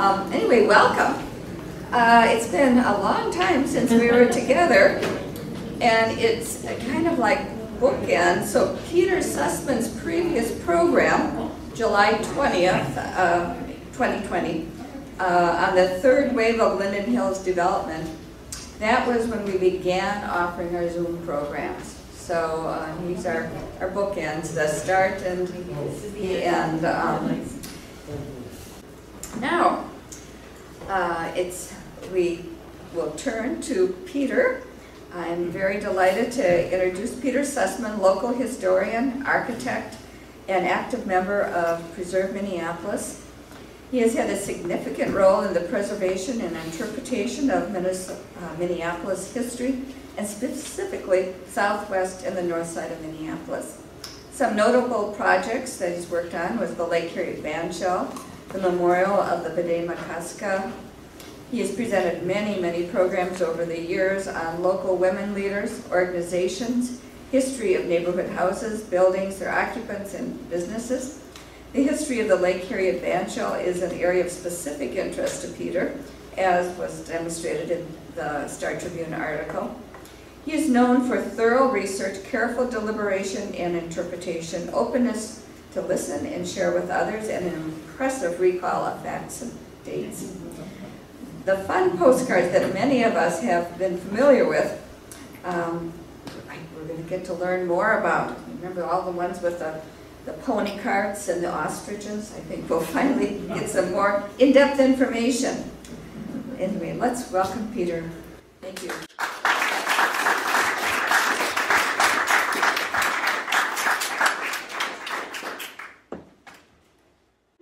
Um, anyway, welcome. Uh, it's been a long time since we were together, and it's kind of like bookend. So Peter Sussman's previous program, July 20th, uh, 2020, uh, on the third wave of Linden Hills development, that was when we began offering our Zoom programs. So uh, these are our bookends, the start and the end. Um, now, uh, it's we will turn to Peter. I'm very delighted to introduce Peter Sussman, local historian, architect, and active member of Preserve Minneapolis. He has had a significant role in the preservation and interpretation of uh, Minneapolis history, and specifically southwest and the north side of Minneapolis. Some notable projects that he's worked on was the Lake Harriet Bandshell, the memorial of the Bde Maka He has presented many, many programs over the years on local women leaders, organizations, history of neighborhood houses, buildings, their occupants, and businesses. The history of the Lake Harriet Bandshell is an area of specific interest to Peter, as was demonstrated in the Star Tribune article. He is known for thorough research, careful deliberation and interpretation, openness to listen and share with others, and an impressive recall of facts and dates. The fun postcards that many of us have been familiar with, um, we're going to get to learn more about. Remember all the ones with the the pony carts and the ostriches. I think we'll finally get some more in-depth information. Anyway, let's welcome Peter. Thank you.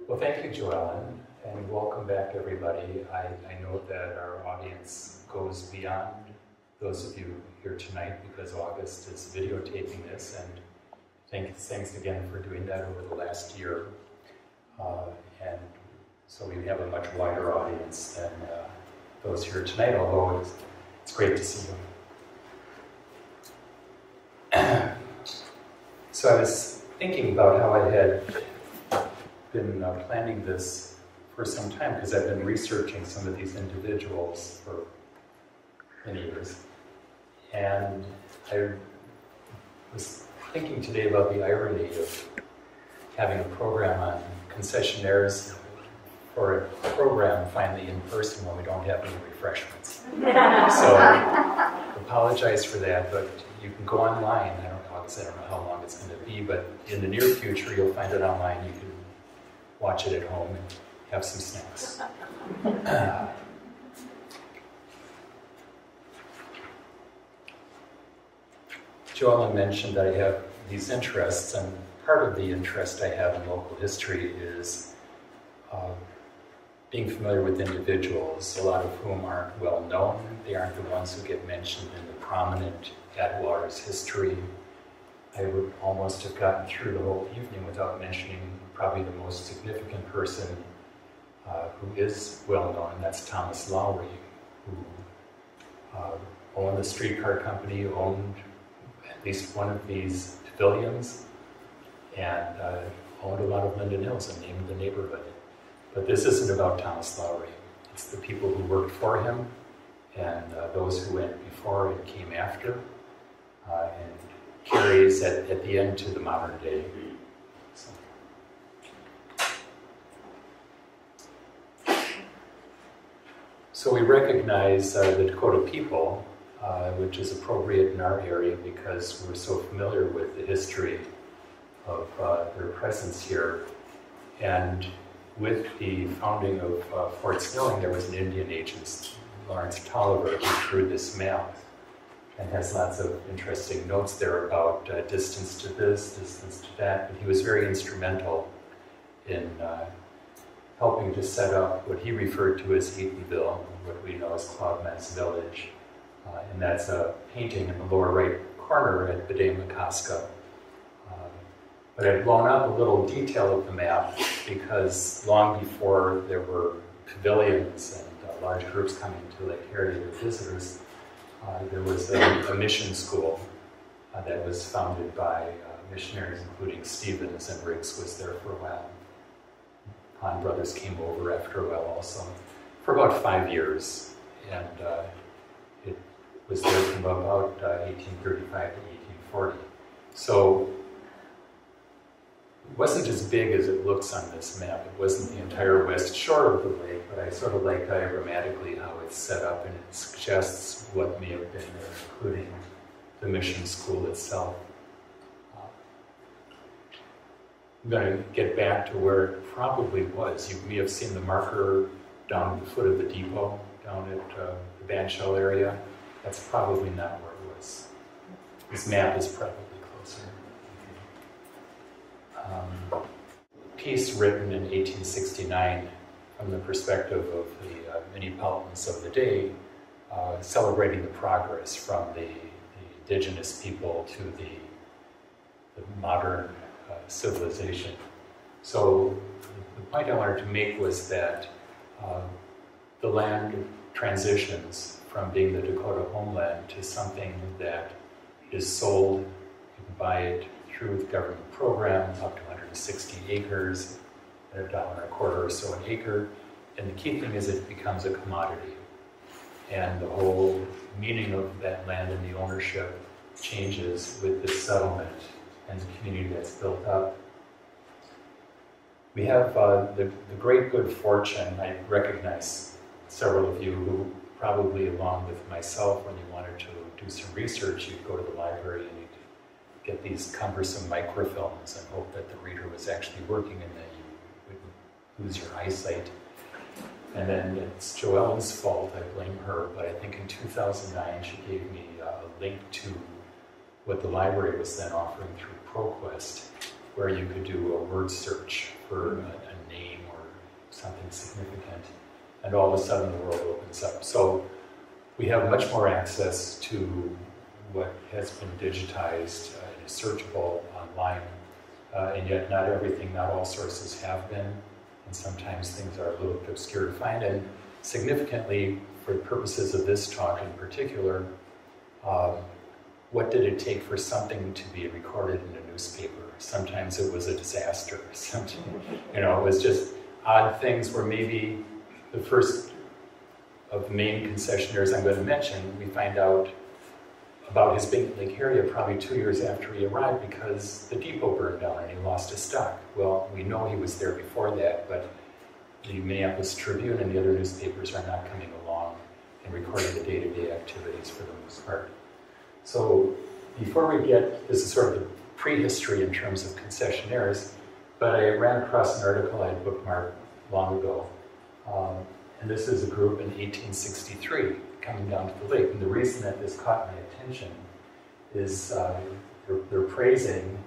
Well, thank you, Joellen, and welcome back, everybody. I, I know that our audience goes beyond those of you here tonight because August is videotaping this, and Thanks, thanks again for doing that over the last year. Uh, and so we have a much wider audience than uh, those here tonight, although it's, it's great to see you. so I was thinking about how I had been uh, planning this for some time because I've been researching some of these individuals for many years. And I was thinking today about the irony of having a program on concessionaires or a program finally in person when we don't have any refreshments. so I apologize for that, but you can go online. I don't know, I don't know how long it's going to be, but in the near future you'll find it online. You can watch it at home and have some snacks. Joellen mentioned that I have these interests, and part of the interest I have in local history is uh, being familiar with individuals, a lot of whom aren't well known. They aren't the ones who get mentioned in the prominent Atwater's history. I would almost have gotten through the whole evening without mentioning probably the most significant person uh, who is well known, that's Thomas Lowry, who uh, owned the streetcar company, owned at least one of these pavilions and uh, owned a lot of Linden Hills and named the neighborhood. But this isn't about Thomas Lowry. It's the people who worked for him and uh, those who went before and came after uh, and carries at, at the end to the modern day. So. So we recognize uh, the Dakota people uh, which is appropriate in our area because we're so familiar with the history of uh, their presence here. And with the founding of uh, Fort Snelling, there was an Indian agent, Lawrence Taliaferro, who drew this map and has lots of interesting notes there about uh, distance to this, distance to that. But he was very instrumental in uh, helping to set up what he referred to as Eatonville, what we know as Cloudman's Village. Uh, and that's a painting in the lower right corner at Bde Maka Ska. Uh, but I've blown up a little detail of the map because long before there were pavilions and uh, large groups coming to Lake Harriet as visitors, uh, there was a, a mission school uh, that was founded by uh, missionaries, including Stevens and Riggs was there for a while. Pond Brothers came over after a while also, for about five years. And uh, it was there from about uh, 1835 to 1840. So it wasn't as big as it looks on this map. It wasn't the entire west shore of the lake, but I sort of like diagrammatically how it's set up and it suggests what may have been there, including the mission school itself. I'm going to get back to where it probably was. You may have seen the marker down at the foot of the depot, down at uh, the Bandshell area. That's probably not where it was. This map is probably closer. Um, piece written in 1869 from the perspective of the uh, Minneapolitans of the day, uh, celebrating the progress from the, the indigenous people to the, the modern civilization. So the point I wanted to make was that uh, the land transitions from being the Dakota homeland to something that is sold, you can buy it through the government program, up to 160 acres, at a dollar and a quarter or so an acre. And the key thing is it becomes a commodity. And the whole meaning of that land and the ownership changes with this settlement and the community that's built up. We have uh, the, the great good fortune, I recognize several of you who probably along with myself when you wanted to do some research, you'd go to the library and you'd get these cumbersome microfilms and hope that the reader was actually working and that you wouldn't lose your eyesight. And then it's Joelle's fault, I blame her, but I think in 2009 she gave me a link to what the library was then offering through ProQuest, where you could do a word search for a, a name or something significant, and all of a sudden the world opens up. So we have much more access to what has been digitized and is searchable online, uh, and yet not everything, not all sources have been, and sometimes things are a little bit obscure to find. And significantly, for the purposes of this talk in particular, um, what did it take for something to be recorded in a newspaper? Sometimes it was a disaster. Sometimes, you know, it was just odd things where maybe the first of the main concessionaires I'm going to mention, we find out about his at Lake Harriet probably two years after he arrived because the depot burned down and he lost his stock. Well, we know he was there before that, but the Minneapolis Tribune and the other newspapers are not coming along and recording the day-to-day -day activities for the most part. So before we get, this is sort of the prehistory in terms of concessionaires, but I ran across an article I had bookmarked long ago. Um, and this is a group in 1863 coming down to the lake. And the reason that this caught my attention is uh, they're, they're, praising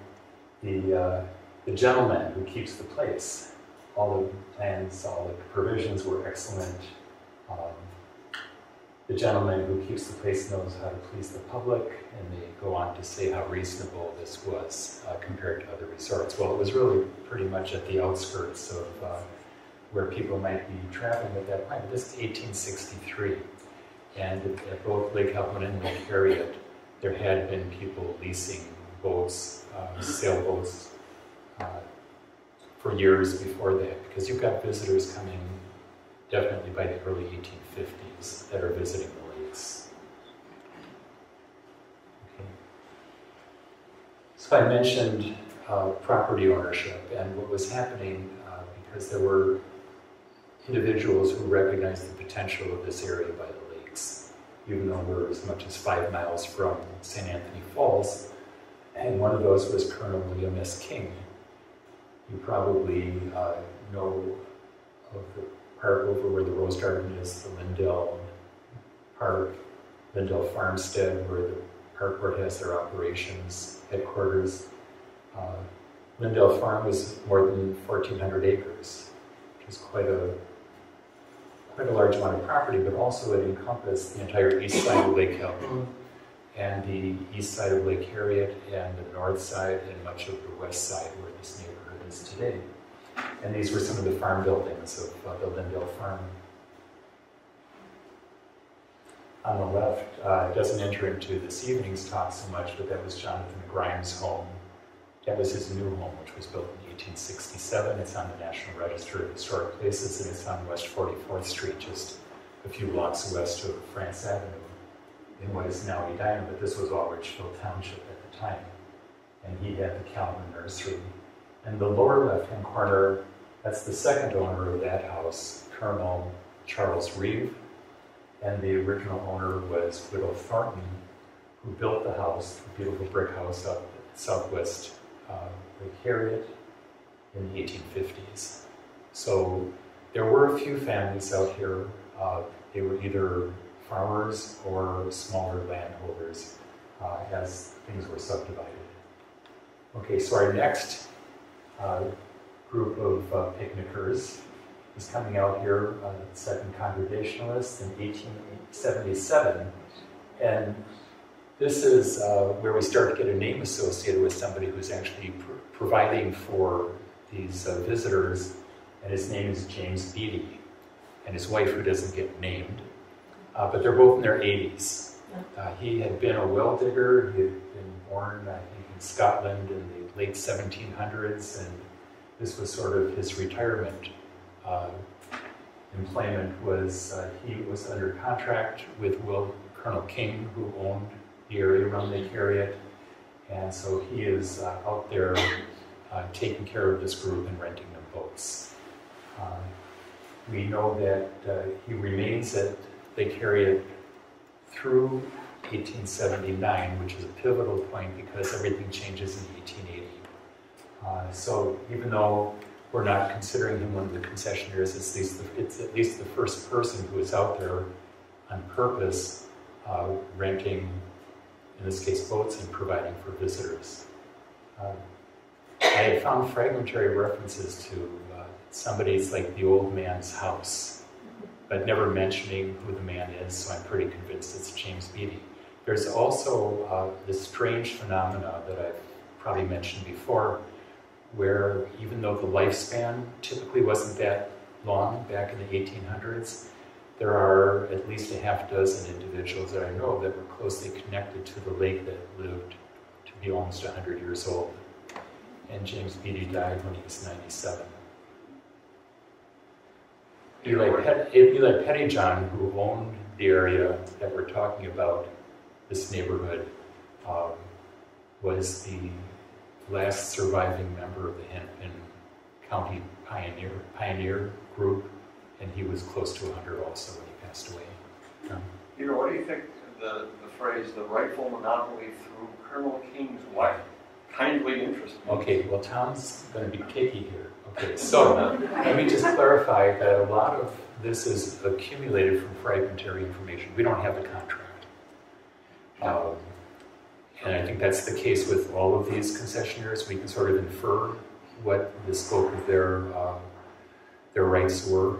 the, uh, the gentleman who keeps the place. All the plans, all the provisions were excellent. Um, the gentleman who keeps the place knows how to please the public, and they go on to say how reasonable this was uh, compared to other resorts. Well, it was really pretty much at the outskirts of uh, where people might be traveling at that point. This is 1863, and at both Lake Helpman and Lake Harriet, there had been people leasing boats, um, sailboats, uh, for years before that, because you've got visitors coming definitely by the early 1850s that are visiting the lakes. Okay. So I mentioned uh, property ownership and what was happening uh, because there were individuals who recognized the potential of this area by the lakes, even though we're as much as five miles from St. Anthony Falls. And one of those was Colonel William S. King. You probably uh, know of the park over where the Rose Garden is, the Lyndale Park, Lyndale Farmstead, where the park board has their operations headquarters. Uh, Lindell Farm is more than 1,400 acres, which is quite a quite a large amount of property, but also it encompassed the entire east side of Lake Calhoun and the east side of Lake Harriet and the north side and much of the west side where this neighborhood is today. And these were some of the farm buildings of uh, the Lyndale Farm. On the left, uh, it doesn't enter into this evening's talk so much, but that was Jonathan Grimes' home. That was his new home, which was built in 1867. It's on the National Register of Historic Places, and it's on West 44th Street, just a few blocks west of France Avenue, in what is now Edina, but this was all Richfield Township at the time. And he had the Calvin Nursery. And the lower left-hand corner, that's the second owner of that house, Colonel Charles Reeve. And the original owner was Widow Thornton, who built the house, the beautiful brick house up southwest uh, Lake Harriet in the 1850s. So there were a few families out here. Uh, they were either farmers or smaller landholders uh, as things were subdivided. Okay, so our next uh, group of uh, picnickers is coming out here, uh, Second Congregationalists in 1877. And this is uh, where we start to get a name associated with somebody who's actually pr providing for these uh, visitors, and his name is James Beatty, and his wife, who doesn't get named. Uh, but they're both in their 80s. Uh, he had been a well digger. He had been born, I think, in Scotland in the late 1700s, and this was sort of his retirement uh, employment. Was uh, he was under contract with Will Colonel King, who owned the area around Lake Harriet. And so he is uh, out there uh, taking care of this group and renting them boats. Um, we know that uh, he remains at Lake Harriet through 1879, which is a pivotal point because everything changes in 1880. Uh, so even though we're not considering him one of the concessionaires, it's at least the, it's at least the first person who is out there on purpose uh, renting in this case boats, and providing for visitors. Um, I had found fragmentary references to uh, somebody's like the old man's house, but never mentioning who the man is, so I'm pretty convinced it's James Beattie. There's also uh, this strange phenomena that I've probably mentioned before, where even though the lifespan typically wasn't that long back in the 1800s, there are at least a half dozen individuals that I know that were closely connected to the lake that lived to be almost 100 years old. And James Beattie died when he was 97. Eli, Pet, Eli Pettijohn, who owned the area that we're talking about, this neighborhood, um, was the last surviving member of the Hennepin County Pioneer, Pioneer Group and he was close to 100 also when he passed away. Um, Peter, what do you think the, the phrase, the rightful monopoly through Colonel King's wife? Kindly interesting. Okay, well, Tom's going to be picky here. Okay, so let me just clarify that a lot of this is accumulated from fragmentary information. We don't have the contract. Um, and I think that's the case with all of these concessionaires. We can sort of infer what the scope of their, uh, their rights were.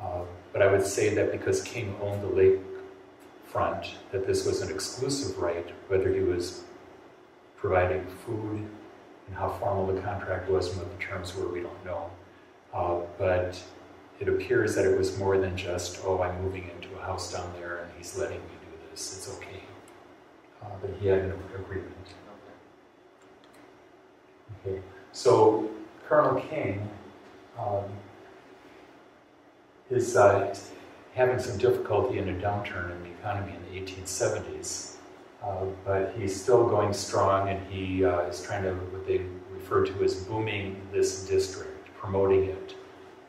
Uh, but I would say that because King owned the lake front, that this was an exclusive right, whether he was providing food and how formal the contract was and what the terms were, we don't know. Uh, but it appears that it was more than just, oh, I'm moving into a house down there and he's letting me do this, it's okay. But he had an agreement. Okay, so Colonel King um, is uh, having some difficulty in a downturn in the economy in the 1870s. Uh, but he's still going strong and he uh, is trying to, what they refer to as booming this district, promoting it,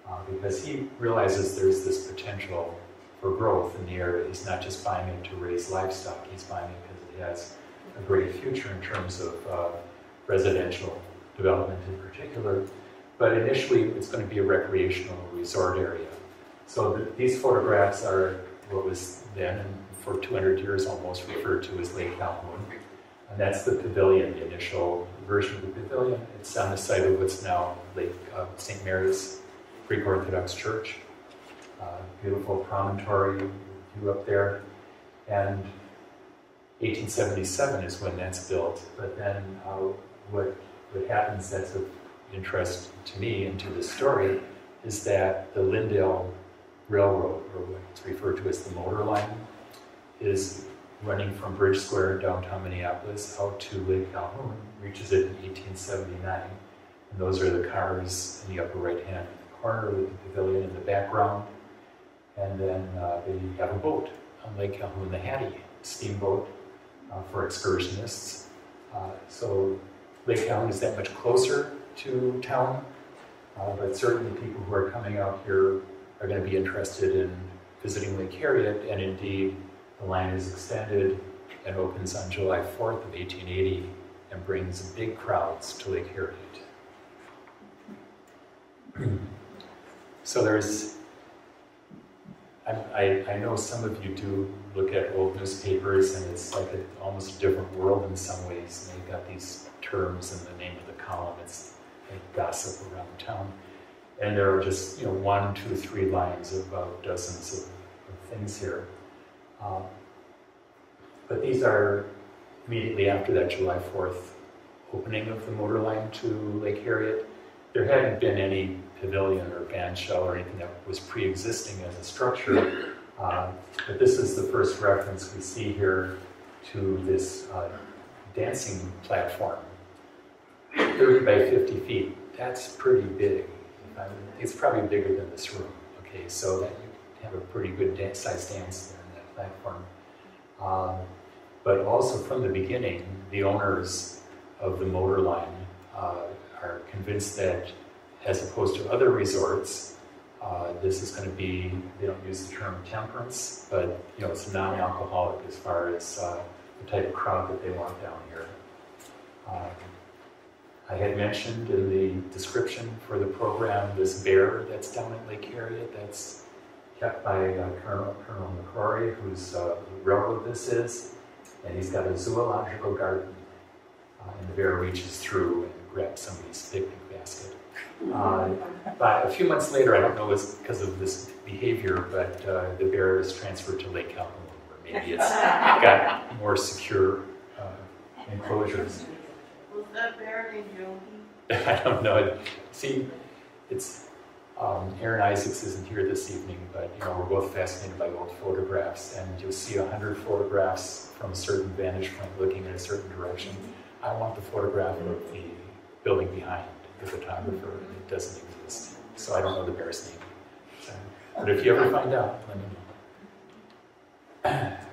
uh, because he realizes there's this potential for growth in the area. He's not just buying it to raise livestock, he's buying it has a great future in terms of uh, residential development in particular. But initially, it's going to be a recreational resort area. So the, these photographs are what was then, and for 200 years almost, referred to as Lake Calhoun. And that's the pavilion, the initial version of the pavilion. It's on the site of what's now Lake uh, St. Mary's Greek Orthodox Church. Uh, beautiful promontory view up there. And 1877 is when that's built. But then uh, what, what happens that's of interest to me and to the story is that the Lyndale Railroad, or what's referred to as the motor line, is running from Bridge Square downtown Minneapolis out to Lake Calhoun, reaches it in 1879, And those are the cars in the upper right-hand corner with the pavilion in the background. And then uh, they have a boat on Lake Calhoun, the Hattie steamboat uh, for excursionists. Uh, so Lake Calhoun is that much closer to town, uh, but certainly people who are coming out here are going to be interested in visiting Lake Harriet, and indeed, the line is extended and opens on July 4th of 1880 and brings big crowds to Lake Harriet. so there's, I, I, know some of you do look at old newspapers and it's like a, almost a different world in some ways. And they've got these terms in the name of the column. It's like gossip around town. And there are just, you know, one, two, three lines about dozens of, of things here. Um, but these are immediately after that July 4th opening of the motor line to Lake Harriet. There hadn't been any pavilion or band shell or anything that was pre-existing as a structure. Uh, but this is the first reference we see here to this uh, dancing platform. 30 by 50 feet, that's pretty big. It's probably bigger than this room. Okay, so that you have a pretty good size dance there in that platform. Um, but also from the beginning, the owners of the motor line uh, are convinced that as opposed to other resorts, uh, this is going to be, they don't use the term temperance, but you know, it's non-alcoholic as far as uh, the type of crowd that they want down here. Um, I had mentioned in the description for the program this bear that's down at Lake Harriet that's kept by uh, Colonel, Colonel McCrory, whose uh, railroad this is, and he's got a zoological garden, uh, and the bear reaches through and somebody's picnic basket. Uh, but a few months later, I don't know it's because of this behavior, but uh, the bear is transferred to Lake Calhoun, where maybe it's got more secure uh, enclosures. Was that bear named Yogi? I don't know. See, it's um, Aaron Isaacs isn't here this evening, but you know we're both fascinated by old photographs, and you'll see a hundred photographs from a certain vantage point looking in a certain direction. I want the photograph of the building behind the photographer, and it doesn't exist. So I don't know the bear's name. So, but if you ever find out, let me know.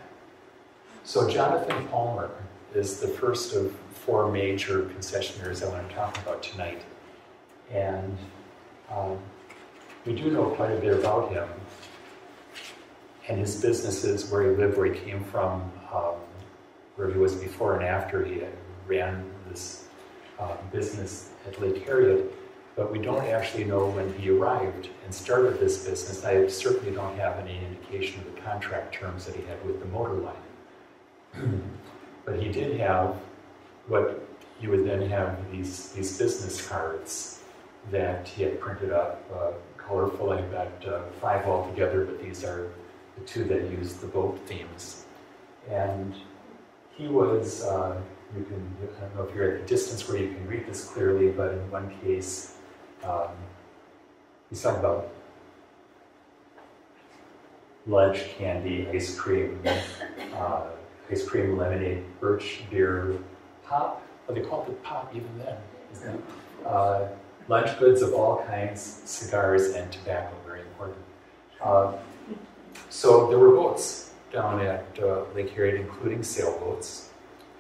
So Jonathan Palmer is the first of four major concessionaires I want to talk about tonight. And um, we do know quite a bit about him and his businesses, where he lived, where he came from, um, where he was before and after he ran this uh, business at Lake Harriet, but we don't actually know when he arrived and started this business. I certainly don't have any indication of the contract terms that he had with the motor line. but he did have what you would then have these, these business cards that he had printed up, uh, colorful. I've got uh, five altogether, but these are the two that use the boat themes. And he was uh, you can, I don't know if you're at a distance where you can read this clearly, but in one case, um, he's talking about lunch, candy, ice cream, uh, ice cream, lemonade, birch beer, pop. Oh, they called it pop even then, it? Uh, lunch goods of all kinds, cigars, and tobacco, very important. Uh, so there were boats down at uh, Lake Harriet, including sailboats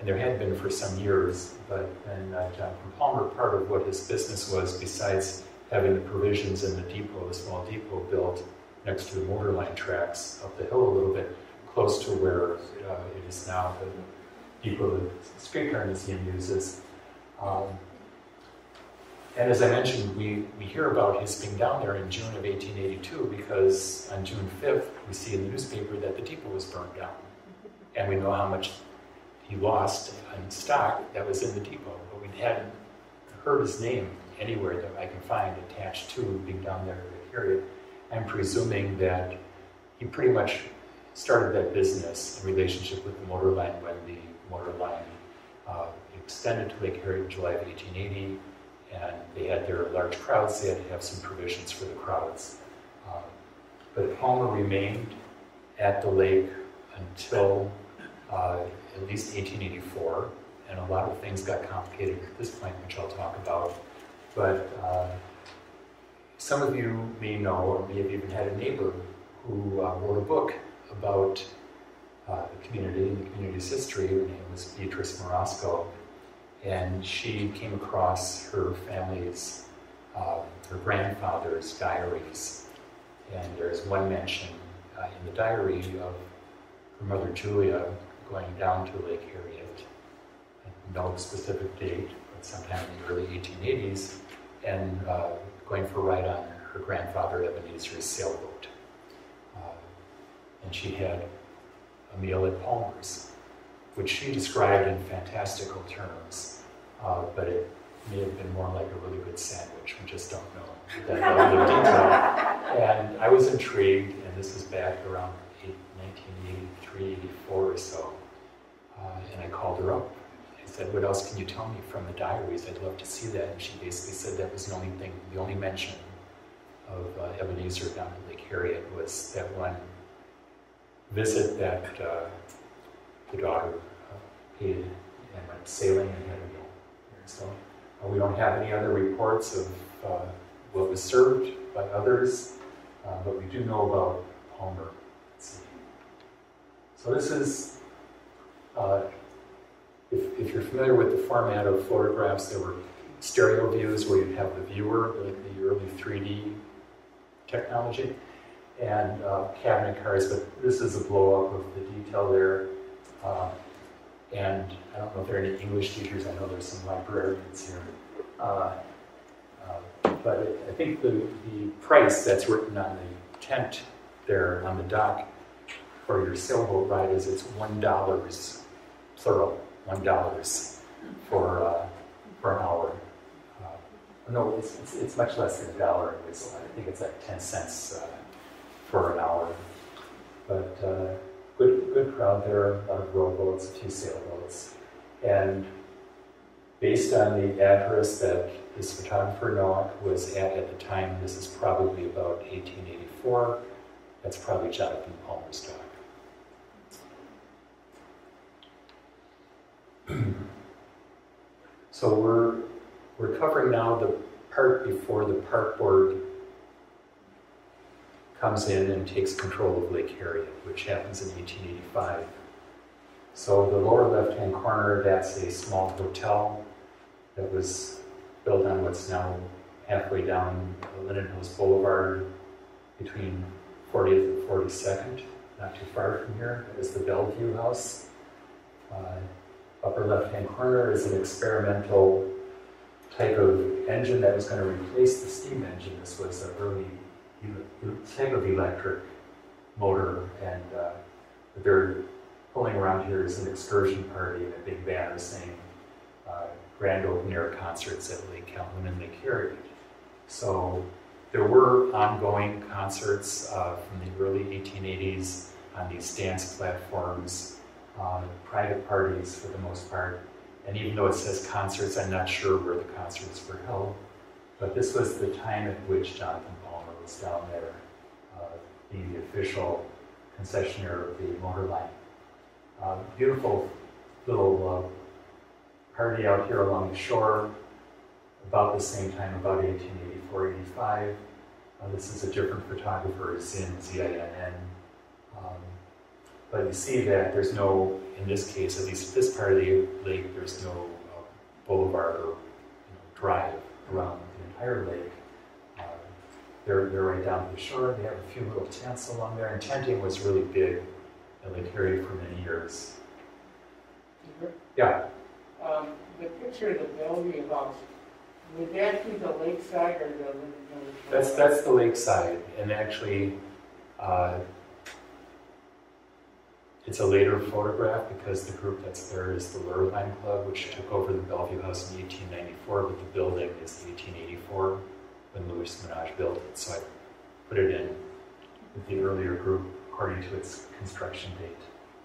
and there had been for some years. But then uh, Palmer, part of what his business was, besides having the provisions in the depot, the small depot built next to the motor line tracks up the hill a little bit, close to where uh, it is now the depot that the streetcar museum uses. Um, and as I mentioned, we, we hear about his being down there in June of 1882 because on June 5th, we see in the newspaper that the depot was burned down. And we know how much he lost in stock that was in the depot, but we hadn't heard his name anywhere that I can find attached to being down there in the period. I'm presuming that he pretty much started that business in relationship with the motor line when the motor line uh, extended to Lake Harriet in July of 1880, and they had their large crowds, they had to have some provisions for the crowds. Uh, but Palmer remained at the lake until uh, at least 1884, and a lot of things got complicated at this point, which I'll talk about. but uh, some of you may know, or may have even had a neighbor who uh, wrote a book about uh, the community and the community's history. Her name was Beatrice Morosco, and she came across her family's, um, her grandfather's diaries. And there's one mention uh, in the diary of her mother Julia going down to Lake Harriet, no specific date, but sometime in the early 1880s, and uh, going for a ride on her grandfather Ebenezer's sailboat. Uh, and she had a meal at Palmer's, which she described in fantastical terms, uh, but it may have been more like a really good sandwich. We just don't know that level of detail. And I was intrigued, and this is back around 1983, 84 or so. And I called her up. I said, "What else can you tell me from the diaries? I'd love to see that." And she basically said that was the only thing, the only mention of uh, Ebenezer down at Lake Harriet was that one visit that uh, the daughter uh, and went sailing and had a meal. So uh, we don't have any other reports of uh, what was served by others, uh, but we do know about Palmer. So this is, if, if you're familiar with the format of photographs, there were stereo views where you'd have the viewer, like the early 3D technology and uh, cabinet cards, but this is a blow up of the detail there. Uh, and I don't know if there are any English teachers, I know there's some librarians here. Uh, uh, but I think the, the price that's written on the tent there on the dock for your sailboat ride is it's one dollars, plural, one dollars for, uh, for an hour. Uh, no, it's, it's, it's much less than a dollar. I think it's like 10 cents uh, for an hour. But uh, good, good crowd there, a lot of rowboats, a few sailboats. And based on the address that this photographer Noah was at at the time, this is probably about 1884. That's probably Jonathan Palmer's dock. so we're, we're covering now the part before the park board comes in and takes control of Lake Harriet, which happens in 1885. So the lower left-hand corner, that's a small hotel that was built on what's now halfway down Linden Hills Boulevard between 40th and 42nd, not too far from here, is the Bellevue House. Upper left-hand corner is an experimental type of engine that was going to replace the steam engine. This was an early type of electric motor, and uh, they're pulling around here is an excursion party and a big banner saying uh, grand open air concerts at Lake Calhoun and Lake Harriet. So there were ongoing concerts uh, from the early 1880s on these dance platforms, uh, private parties for the most part. And even though it says concerts, I'm not sure where the concerts were held. But this was the time at which Jonathan Palmer was down there, uh, being the official concessionaire of the motor line. Uh, beautiful little uh, party out here along the shore, about the same time, about 1884, 85. Uh, this is a different photographer, Zinn, Z-I-N-N. Um, but you see that there's no, in this case, at least this part of the lake, there's no uh, boulevard or you know, drive around the entire lake. They're, they're right down to the shore. They have a few little tents along there, and tenting was really big in Lake Harriet for many years. Yeah. Um, the picture of the Bellevue house, would that be the lakeside or the? That's that's the lakeside, and actually, uh, it's a later photograph because the group that's there is the Lurline Club, which took over the Bellevue House in 1894, but the building is 1884 when Louis Menage built it. So I put it in with the earlier group according to its construction date.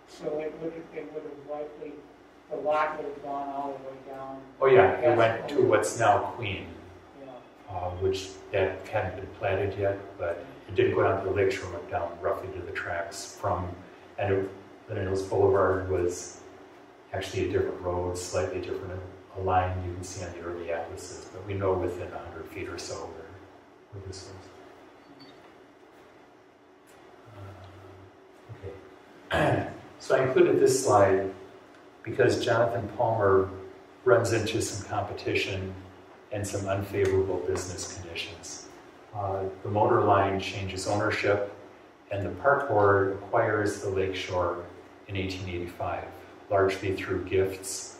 So it would, it would have likely, the lot would have gone all the way down. Oh yeah, it went to what's now Queen, Yeah. uh, which that hadn't been platted yet, but it didn't go down to the lakeshore, it went down roughly to the tracks from, and it, Hills Boulevard was actually a different road, slightly different a line you can see on the early atlases, but we know within 100 feet or so where, where this was. Uh, okay. so I included this slide because Jonathan Palmer runs into some competition and some unfavorable business conditions. Uh, the motor line changes ownership, and the park board acquires the lakeshore in 1885, largely through gifts,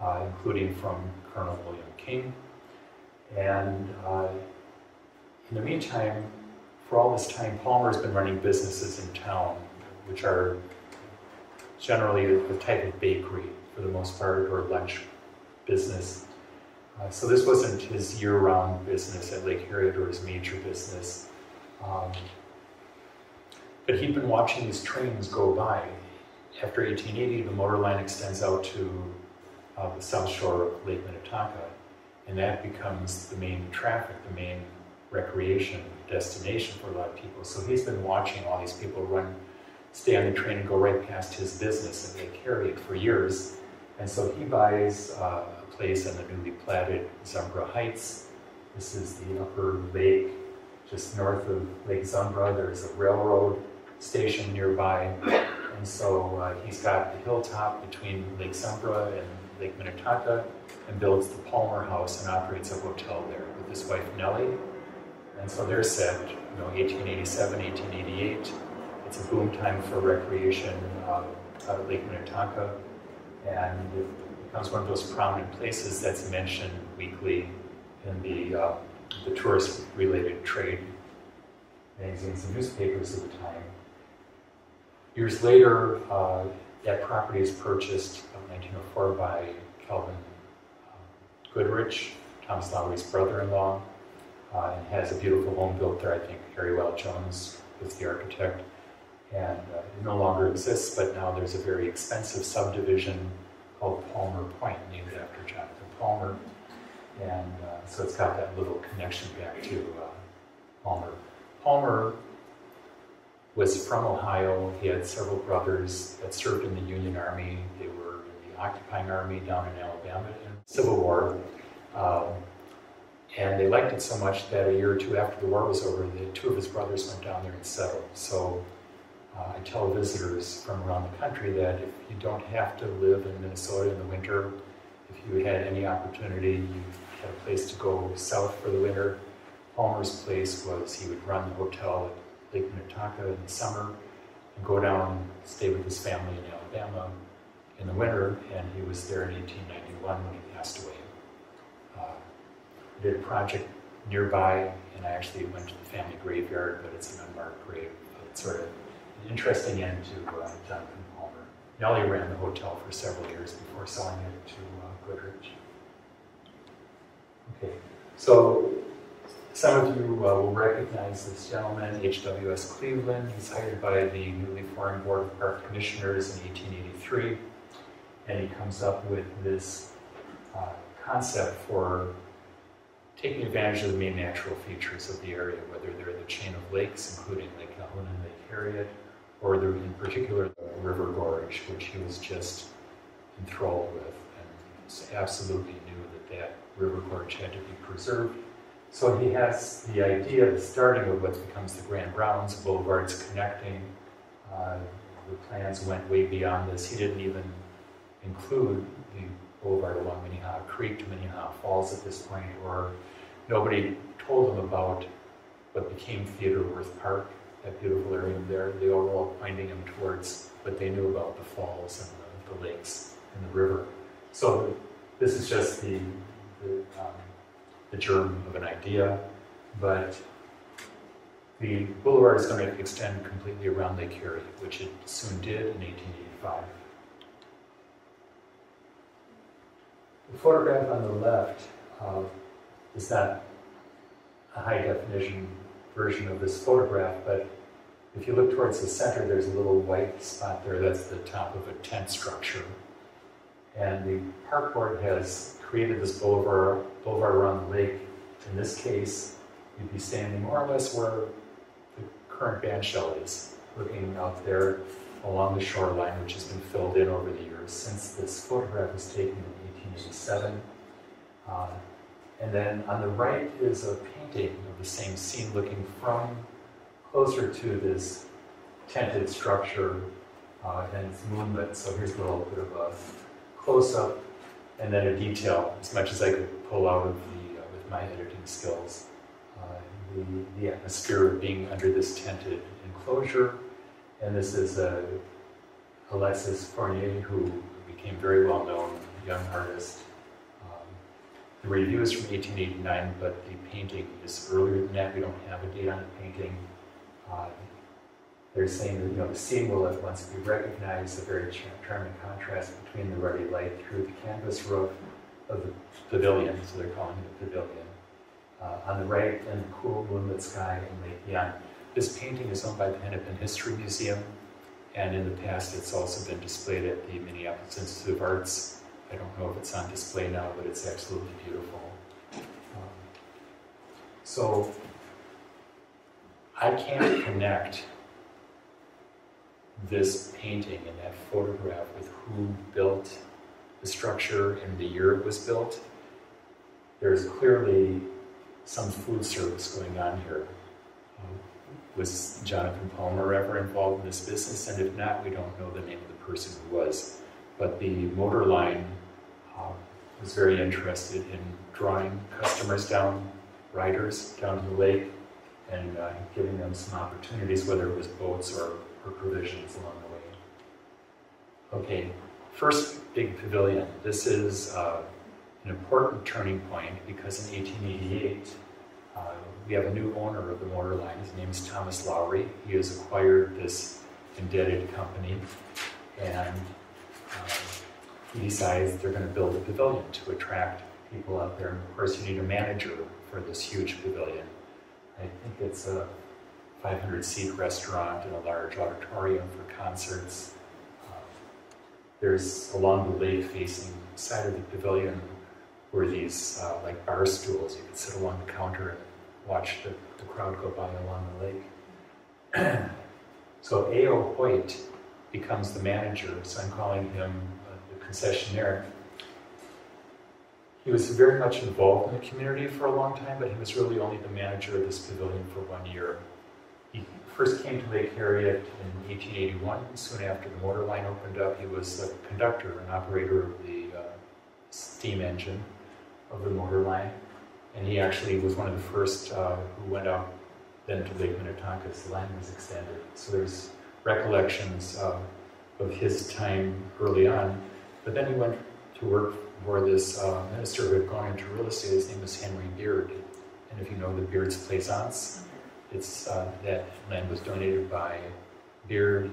uh, including from Colonel William King. And uh, in the meantime, for all this time, Palmer's been running businesses in town, which are generally the type of bakery for the most part, or lunch business. Uh, so this wasn't his year-round business at Lake Harriet or his major business. Um, but he'd been watching these trains go by. After 1880, the motor line extends out to uh, the south shore of Lake Minnetonka, and that becomes the main traffic, the main recreation destination for a lot of people. So he's been watching all these people run, stay on the train and go right past his business at Lake Harriet for years. And so he buys uh, a place on the newly platted Zumbra Heights. This is the upper lake, just north of Lake Zumbra. There's a railroad station nearby. And so uh, he's got the hilltop between Lake Zumbra and Lake Minnetonka and builds the Palmer House and operates a hotel there with his wife Nellie. And so they're set, you know, 1887, 1888. It's a boom time for recreation um, out of Lake Minnetonka. And it becomes one of those prominent places that's mentioned weekly in the, uh, the tourist-related trade magazines and newspapers of the time. Years later, uh, that property is purchased in 1904 by Calvin um, Goodrich, Thomas Lowry's brother-in-law, uh, and has a beautiful home built there. I think Harry Wild Jones is the architect. And uh, it no longer exists, but now there's a very expensive subdivision called Palmer Point, named after Jonathan Palmer. And uh, so it's got that little connection back to uh, Palmer. Palmer was from Ohio. He had several brothers that served in the Union Army. They were in the occupying army down in Alabama in the Civil War. Um, and they liked it so much that a year or two after the war was over, the two of his brothers went down there and settled. So uh, I tell visitors from around the country that if you don't have to live in Minnesota in the winter, if you had any opportunity, you had a place to go south for the winter, Palmer's place was he would run the hotel at Lake Minnetonka in the summer and go down stay with his family in Alabama in the winter, and he was there in 1891 when he passed away. Uh, did a project nearby, and I actually went to the family graveyard, but it's an unmarked grave. It's sort of an interesting end to uh, Jonathan Palmer. Nellie ran the hotel for several years before selling it to uh, Goodrich. Okay, so some of you uh, will recognize this gentleman, H.W.S. Cleveland. He's hired by the newly formed Board of Park Commissioners in 1883, and he comes up with this uh, concept for taking advantage of the main natural features of the area, whether they're the chain of lakes, including Lake Calhoun and Lake Harriet, or the, in particular the River Gorge, which he was just enthralled with and absolutely knew that that River Gorge had to be preserved. So he has the idea, the starting of what becomes the Grand Rounds, boulevards connecting. Uh, the plans went way beyond this. He didn't even include the boulevard along Minnehaha Creek to Minnehaha Falls at this point, or nobody told him about what became Theodore Wirth Park that beautiful area there. They were all pointing him towards what they knew about the falls and the, the lakes and the river. So this is just the, the, um, the germ of an idea, but the boulevard is going to extend completely around Lake Harriet, which it soon did in 1885. The photograph on the left uh, is not a high definition version of this photograph, but if you look towards the center, there's a little white spot there. That's the top of a tent structure. And the park board has created this boulevard, boulevard around the lake. In this case, you'd be standing more or less where the current band shell is, looking out there. along the shoreline, which has been filled in over the years since this photograph was taken in 1887. Uh, and then on the right is a painting of the same scene looking from closer to this tented structure uh, and it's moonlit. So here's a little bit of a close up and then a detail as much as I could pull out of the, uh, with my editing skills. Uh, the, the atmosphere of being under this tented enclosure. And this is uh, Alexis Fournier, who became very well known, young artist. Um, the review is from 1889, but the painting is earlier than that. We don't have a date on the painting. Uh, they're saying that you know the scene will at once be recognized, a very char- charming contrast between the ruddy light through the canvas roof of the pavilion, so they're calling it a pavilion. Uh, on the right, and the cool moonlit sky in Lake Yan. This painting is owned by the Hennepin History Museum, and in the past it's also been displayed at the Minneapolis Institute of Arts. I don't know if it's on display now, but it's absolutely beautiful. Um, so I can't connect this painting and that photograph with who built the structure and the year it was built. There's clearly some food service going on here. Um, was Jonathan Palmer ever involved in this business? And if not, we don't know the name of the person who was. But the motor line um, was very interested in drawing customers down, riders down to the lake, and uh, giving them some opportunities, whether it was boats or, provisions along the way. Okay, first big pavilion. This is uh, an important turning point because in 1888, uh, we have a new owner of the motor line. His name is Thomas Lowry. He has acquired this indebted company, and uh, he decides they're going to build a pavilion to attract people out there. And of course, you need a manager for this huge pavilion. I think it's a 500 seat restaurant and a large auditorium for concerts. Um, there's along the lake facing side of the pavilion were these uh, like bar stools. You could sit along the counter and watch the, the crowd go by along the lake. so A.O. Hoyt becomes the manager, so I'm calling him uh, the concessionaire. He was very much involved in the community for a long time, but he was really only the manager of this pavilion for one year. First came to Lake Harriet in 1881. Soon after the motor line opened up, he was a conductor and operator of the uh, steam engine of the motor line. And he actually was one of the first uh, who went out then to Lake Minnetonka as the line was extended. So there's recollections uh, of his time early on. But then he went to work for this uh, minister who had gone into real estate. His name was Henry Beard. And if you know the Beard's Plaisance, it's uh, that land was donated by Beard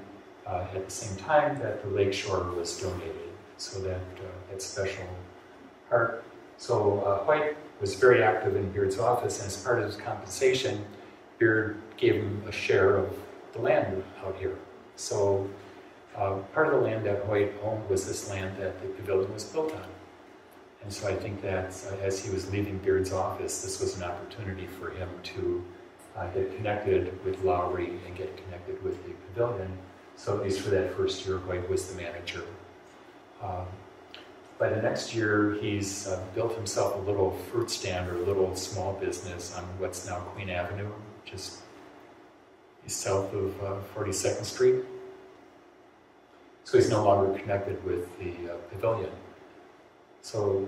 uh, at the same time that the lakeshore was donated. So that uh, that special part. So uh, Hoyt was very active in Beard's office, and as part of his compensation, Beard gave him a share of the land out here. So uh, part of the land that Hoyt owned was this land that the pavilion was built on. And so I think that uh, as he was leaving Beard's office, this was an opportunity for him to uh, get connected with Lowry and get connected with the pavilion. So at least for that first year, Hoyt was the manager. Um, by the next year, he's uh, built himself a little fruit stand or a little small business on what's now Queen Avenue, just south of uh, 42nd Street. So he's no longer connected with the uh, pavilion. So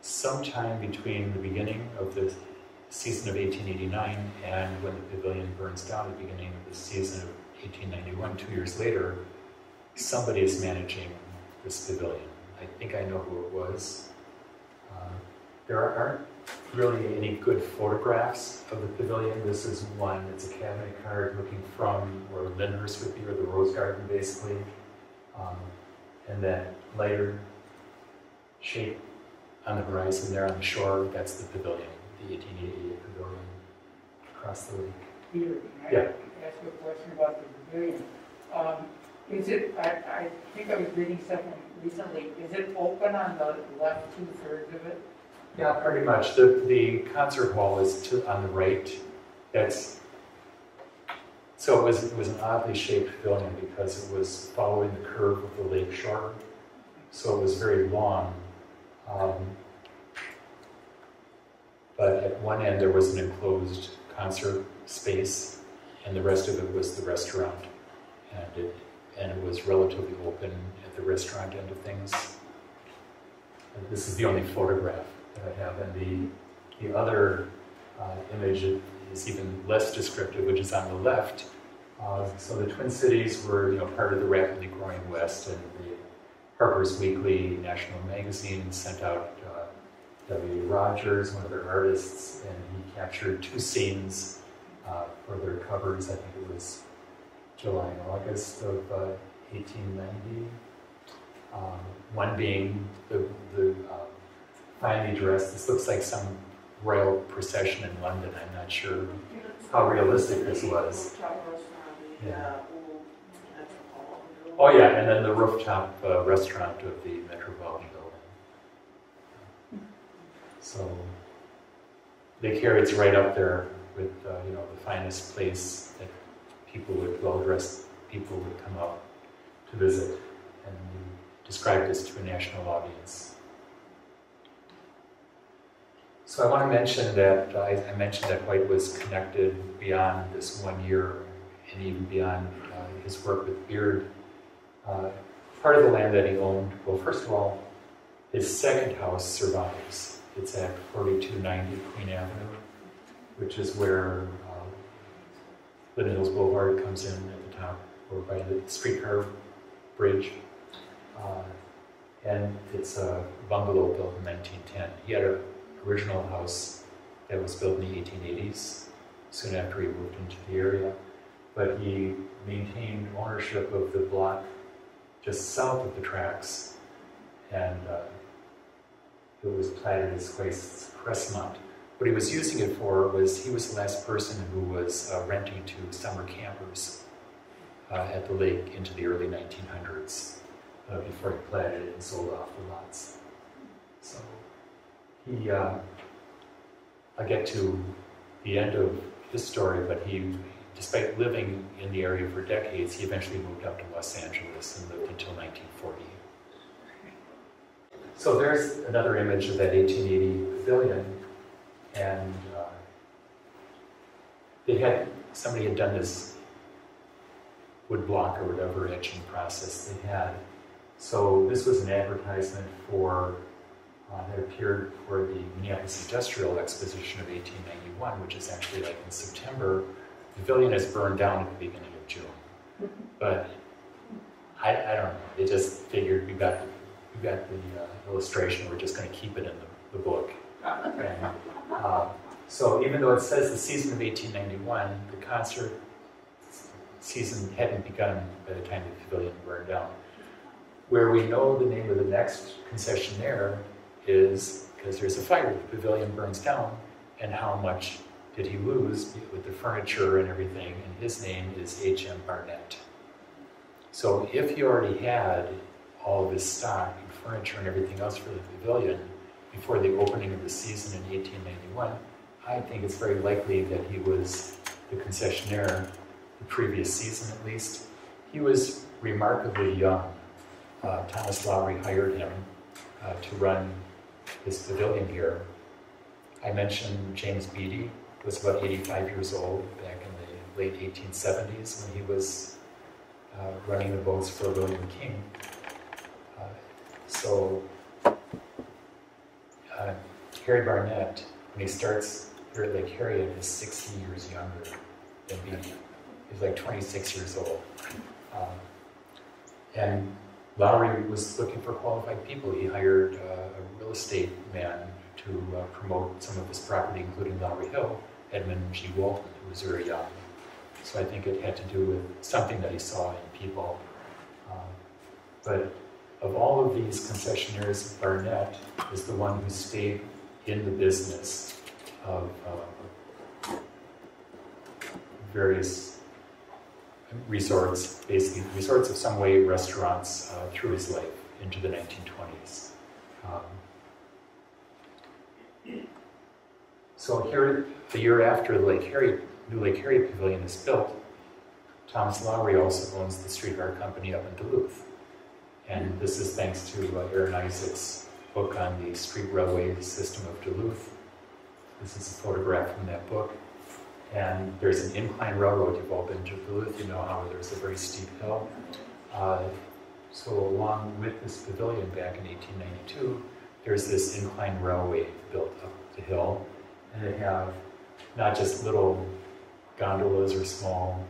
sometime between the beginning of the season of 1889 and when the pavilion burns down at the beginning of the season of 1891, two years later, somebody is managing this pavilion. I think I know who it was. Uh, there aren't really any good photographs of the pavilion. This is one, it's a cabinet card looking from where Lyndhurst would be, or the Rose Garden basically. Um, and that lighter shape on the horizon there on the shore, that's the pavilion, the 1888 pavilion across the lake. Peter, can I Yeah. ask you a question about the pavilion? Um, is it, I, I think I was reading something recently, is it open on the left two thirds of it? Yeah, pretty much. The, the concert hall is to, on the right. That's So it was, it was an oddly shaped pavilion because it was following the curve of the lake shore. So it was very long. Um, but at one end, there was an enclosed concert space, and the rest of it was the restaurant. And it, and it was relatively open at the restaurant end of things. And this is the only photograph that I have, and the, the other uh, image is even less descriptive, which is on the left. Uh, so the Twin Cities were, you know, part of the rapidly growing West, and the Harper's Weekly national magazine sent out W. Rogers, one of their artists, and he captured two scenes uh, for their covers. I think it was July and August of uh, 1890. Um, one being the, the um, finely dressed. This looks like some royal procession in London. I'm not sure how realistic this was. Yeah. Oh yeah, and then the rooftop uh, restaurant of the Metropolitan. So Lake Harriet's right up there with uh, you know the finest place that people would well-dressed people would come up to visit, and you described this to a national audience. So I want to mention that uh, I, I mentioned that Hoyt was connected beyond this one year and even beyond uh, his work with Beard. Uh, part of the land that he owned, well, first of all, his second house survives. It's at 4290 Queen Avenue, which is where uh, Linden Hills Boulevard comes in at the top, or by the streetcar bridge. Uh, and it's a bungalow built in 1910. He had an original house that was built in the 1880s, soon after he moved into the area but he maintained ownership of the block just south of the tracks, and uh, it was platted as Quaist's Cressmont. What he was using it for was he was the last person who was uh, renting to summer campers uh, at the lake into the early 1900s uh, before he platted it and sold off the lots. So he, uh, I'll get to the end of his story, but he despite living in the area for decades, he eventually moved up to Los Angeles and lived until 1940. So there's another image of that 1880 pavilion, and uh, they had somebody had done this wood block or whatever etching process they had. So this was an advertisement for uh, that appeared for the Minneapolis Industrial Exposition of 1891, which is actually like in September The pavilion is burned down at the beginning of June. But I, I don't know. They just figured we got we got the uh, illustration. We're just going to keep it in the, the book. And, uh, so even though it says the season of 1891, the concert season hadn't begun by the time the pavilion burned down. Where we know the name of the next concessionaire is because there's a fire, the pavilion burns down, and how much did he lose with the furniture and everything, and his name is H.M. Barnett. So if he already had all of his stock furniture and everything else for the pavilion before the opening of the season in 1891, I think it's very likely that he was the concessionaire the previous season at least. He was remarkably young. Uh, Thomas Lowry hired him uh, to run his pavilion here. I mentioned James Beatty, was about 85 years old back in the late 1870s when he was uh, running the boats for William King. So uh, Harry Barnett, when he starts here at Lake Harriet, is 60 years younger than Beatty. He's like 26 years old. Um, and Lowry was looking for qualified people. He hired uh, a real estate man to uh, promote some of his property, including Lowry Hill. Edmund G. Walton, who was very young. So I think it had to do with something that he saw in people. Um, but of all of these concessionaires, Barnett is the one who stayed in the business of uh, various resorts, basically resorts of some way, restaurants, uh, through his life into the 1920s. Um, so here, the year after the Lake Harriet, new Lake Harriet Pavilion is built, Thomas Lowry also owns the streetcar company up in Duluth. And this is thanks to uh, Aaron Isaacs' book on the street railway system of Duluth. This is a photograph from that book. And there's an incline railroad you've all been to Duluth, you know how there's a very steep hill. Uh, so along with this pavilion back in 1892, there's this incline railway built up the hill. And they have not just little gondolas or small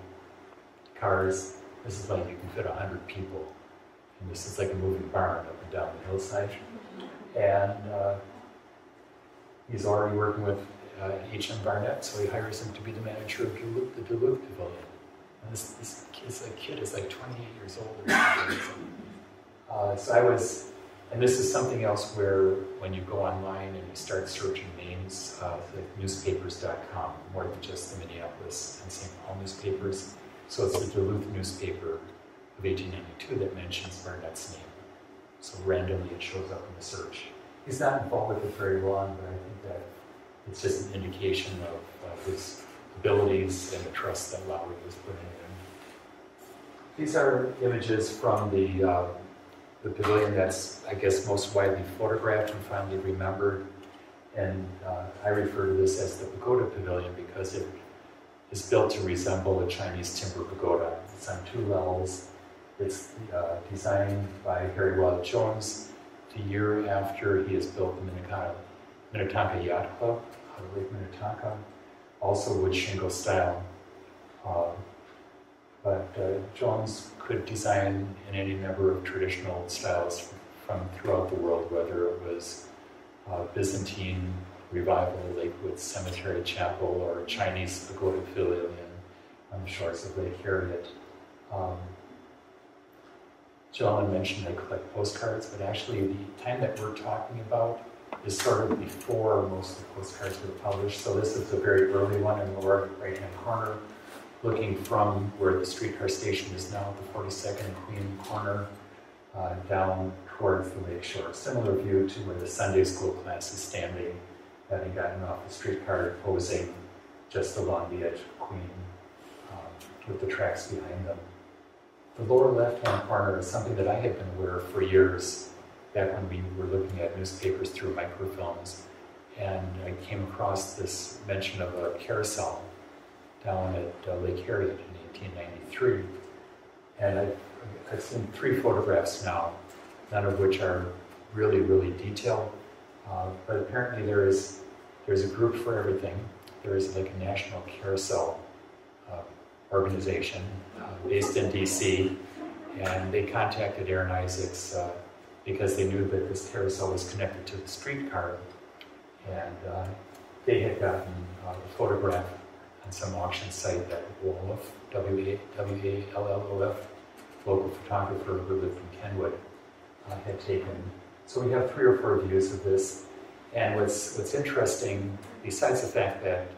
cars. This is like you can fit 100 people. And this is like a moving barn up and down the hillside. And uh, he's already working with uh, H.M. Barnett, so he hires him to be the manager of Duluth, the Duluth Pavilion. And this, this kid's, a kid is like 28 years old. Uh, so I was, and this is something else where when you go online and you start searching names, uh, like newspapers.com, more than just the Minneapolis and St. Paul newspapers. So it's the Duluth newspaper of 1892 that mentions Barnett's name. So randomly it shows up in the search. He's not involved with it very long, but I think that it's just an indication of uh, his abilities and the trust that Lowry was putting in. These are images from the, uh, the pavilion that's, I guess, most widely photographed and finally remembered. And uh, I refer to this as the Pagoda Pavilion because it is built to resemble a Chinese timber pagoda. It's on two levels. It's uh, designed by Harry Wild Jones the year after he has built the Minnetonka, Minnetonka Yacht Club out of Lake Minnetonka, also wood shingle style. Um, but uh, Jones could design in any number of traditional styles from throughout the world, whether it was uh, Byzantine revival, Lakewood Cemetery Chapel, or Chinese pagoda pavilion on the shores of Lake Harriet. Um, Gentlemen mentioned they collect postcards, but actually the time that we're talking about is sort of before most of the postcards were published. So this is a very early one in the lower right-hand corner, looking from where the streetcar station is now, the 42nd and Queen corner, uh, down towards the lake shore. Similar view to where the Sunday school class is standing, having gotten off the streetcar, posing just along the edge of Queen, um, with the tracks behind them. The lower left-hand corner is something that I had been aware of for years, back when we were looking at newspapers through microfilms. And I came across this mention of a carousel down at uh, Lake Harriet in 1893. And I've, I've seen three photographs now, none of which are really, really detailed. Uh, but apparently there is there's a group for everything. There is like a national carousel uh, organization based in DC, and they contacted Aaron Isaacs uh, because they knew that this carousel was connected to the streetcar, and uh, they had gotten uh, a photograph on some auction site that Wallof, W-A-L-L-O-F, local photographer who lived in Kenwood, uh, had taken. So we have three or four views of this. And what's, what's interesting, besides the fact that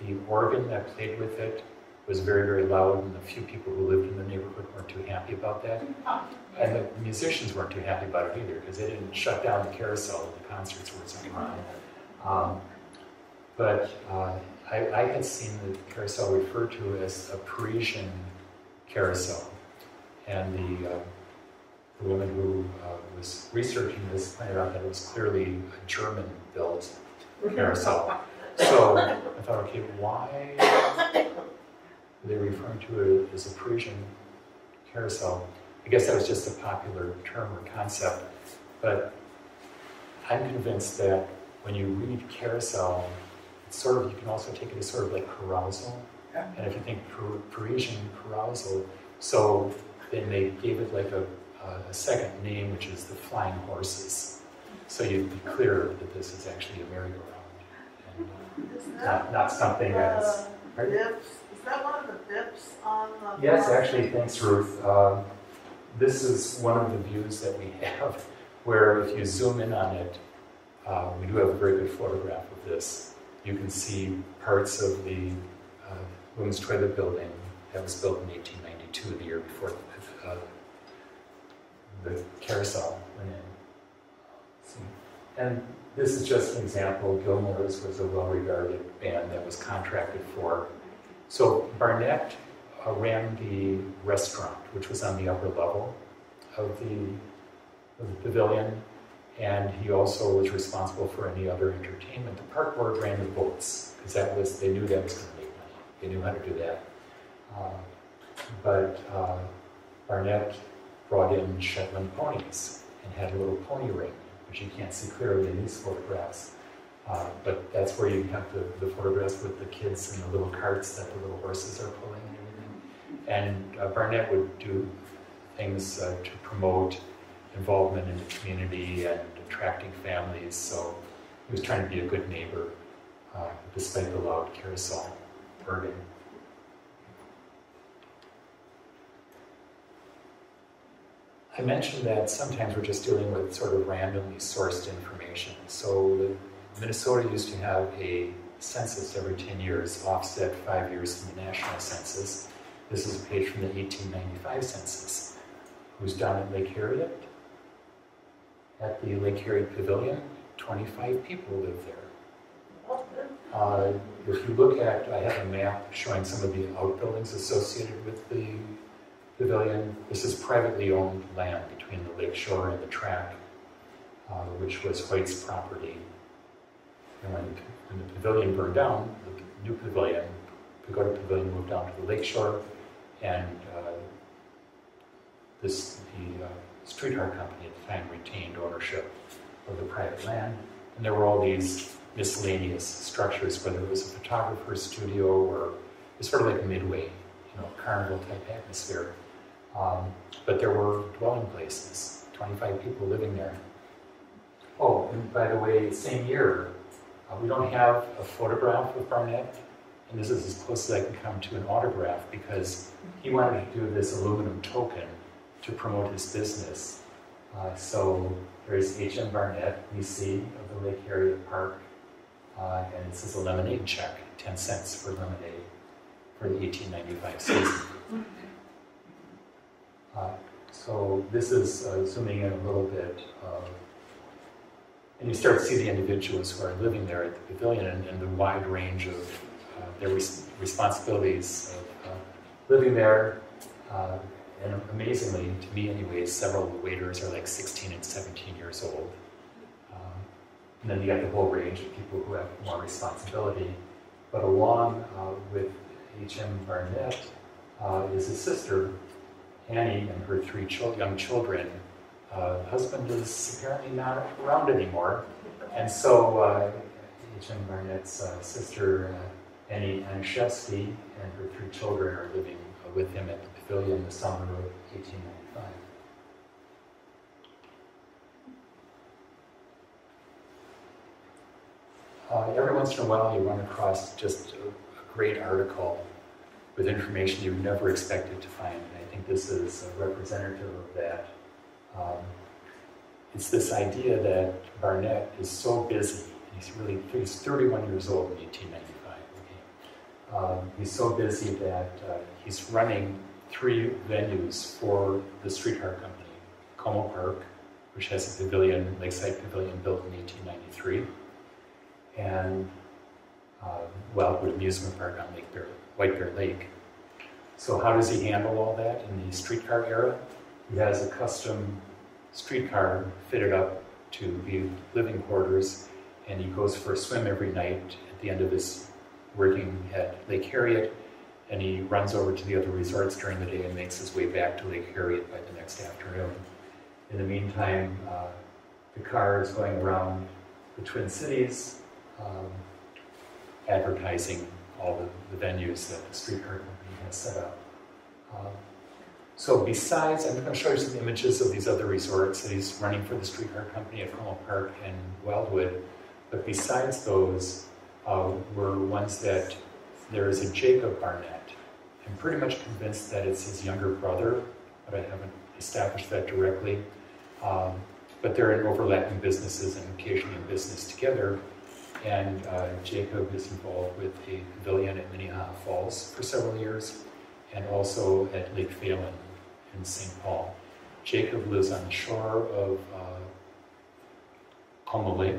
the organ that played with it was very, very loud, and the few people who lived in the neighborhood weren't too happy about that. And the musicians weren't too happy about it either, because they didn't shut down the carousel, the concerts were still on. Um, but uh, I, I, had seen the carousel referred to as a Parisian carousel. And the, uh, the woman who uh, was researching this pointed out that it was clearly a German built carousel. So I thought, okay, why are they referring to it as a Parisian carousel? I guess that was just a popular term or concept. But I'm convinced that when you read carousel, it's sort of, you can also take it as sort of like carousal. Yeah. And if you think Parisian carousel, so then they gave it like a, a second name, which is the flying horses. So you'd be clear that this is actually a merry-go-round. And, uh, not, not something that's. Is that one of the dips on the? Yes, actually, thanks, Ruth. Um, this is one of the views that we have where if you zoom in on it, uh, we do have a very good photograph of this. You can see parts of the uh, women's toilet building that was built in 1892, the year before uh, the carousel went in. And this is just an example. Gilmore's was a well-regarded band that was contracted for. So Barnett uh, ran the restaurant, which was on the upper level of the, of the pavilion, and he also was responsible for any other entertainment. The park board ran the boats because that was they knew that was going to make money. They knew how to do that. Uh, but uh, Barnett brought in Shetland ponies and had a little pony ring, which you can't see clearly in these photographs. Uh, but that's where you have the, the photographs with the kids and the little carts that the little horses are pulling and everything. And uh, Barnett would do things uh, to promote involvement in the community and attracting families. So he was trying to be a good neighbor uh, despite the loud carousel organ. I mentioned that sometimes we're just dealing with sort of randomly sourced information. So Minnesota used to have a census every 10 years, offset five years from the national census. This is a page from the 1895 census. Who's down at Lake Harriet? At the Lake Harriet Pavilion, 25 people live there. Uh, if you look at, I have a map showing some of the outbuildings associated with the pavilion. This is privately owned land between the lake shore and the track, uh, which was Hoyt's property. And when, the pavilion burned down, the new pavilion, Pagoda Pavilion moved down to the lake shore, and uh, this the uh, streetcar company at the time retained ownership of the private land, and there were all these miscellaneous structures, whether it was a photographer's studio or it's sort of like midway, you know, carnival type atmosphere. Um, but there were dwelling places, 25 people living there. Oh, and by the way, same year, uh, we don't have a photograph of Barnett, and this is as close as I can come to an autograph because he wanted to do this aluminum token to promote his business. Uh, so there's H.M. Barnett, we see, of the Lake Harriet Park, uh, and it says a lemonade check, 10 cents for lemonade for the 1895 season. Uh, so this is uh, zooming in a little bit. Uh, and you start to see the individuals who are living there at the pavilion and, and the wide range of uh, their res responsibilities of uh, living there. Uh, and amazingly, to me anyways, several waiters are like 16 and 17 years old. Um, and then you got the whole range of people who have more responsibility. But along with H.M. Barnett is his sister, Annie and her three young children. Uh, husband is apparently not around anymore, and so uh, H.M. Barnett's uh, sister uh, Annie Anishevsky and her three children are living with him at the pavilion in the summer of 1895. Uh, every once in a while, you run across just a, a great article with information you never expected to find And I think this is representative of that. Um, it's this idea that Barnett is so busy, he's really, he's 31 years old in 1895. Okay? Um, he's so busy that uh, he's running three venues for the streetcar company. Como Park, which has a pavilion, Lakeside Pavilion built in 1893, and uh, Wildwood Amusement Park on Lake Bear, White Bear Lake, so how does he handle all that in the streetcar era? He has a custom streetcar fitted up to be living quarters, and he goes for a swim every night at the end of his working at Lake Harriet, and he runs over to the other resorts during the day and makes his way back to Lake Harriet by the next afternoon. In the meantime, uh, the car is going around the Twin Cities, um, advertising all the, the venues that the streetcar company has set up. Um, so besides, I'm going to show you some images of these other resorts that he's running for the streetcar company at Como Park and Wildwood. But besides those, uh, were ones that there is a Jacob Barnett. I'm pretty much convinced that it's his younger brother, but I haven't established that directly. Um, but they're in overlapping businesses and occasionally in business together. And uh, Jacob is involved with a pavilion at Minnehaha Falls for several years and also at Lake Phalen in St. Paul. Jacob lives on the shore of uh, Como Lake,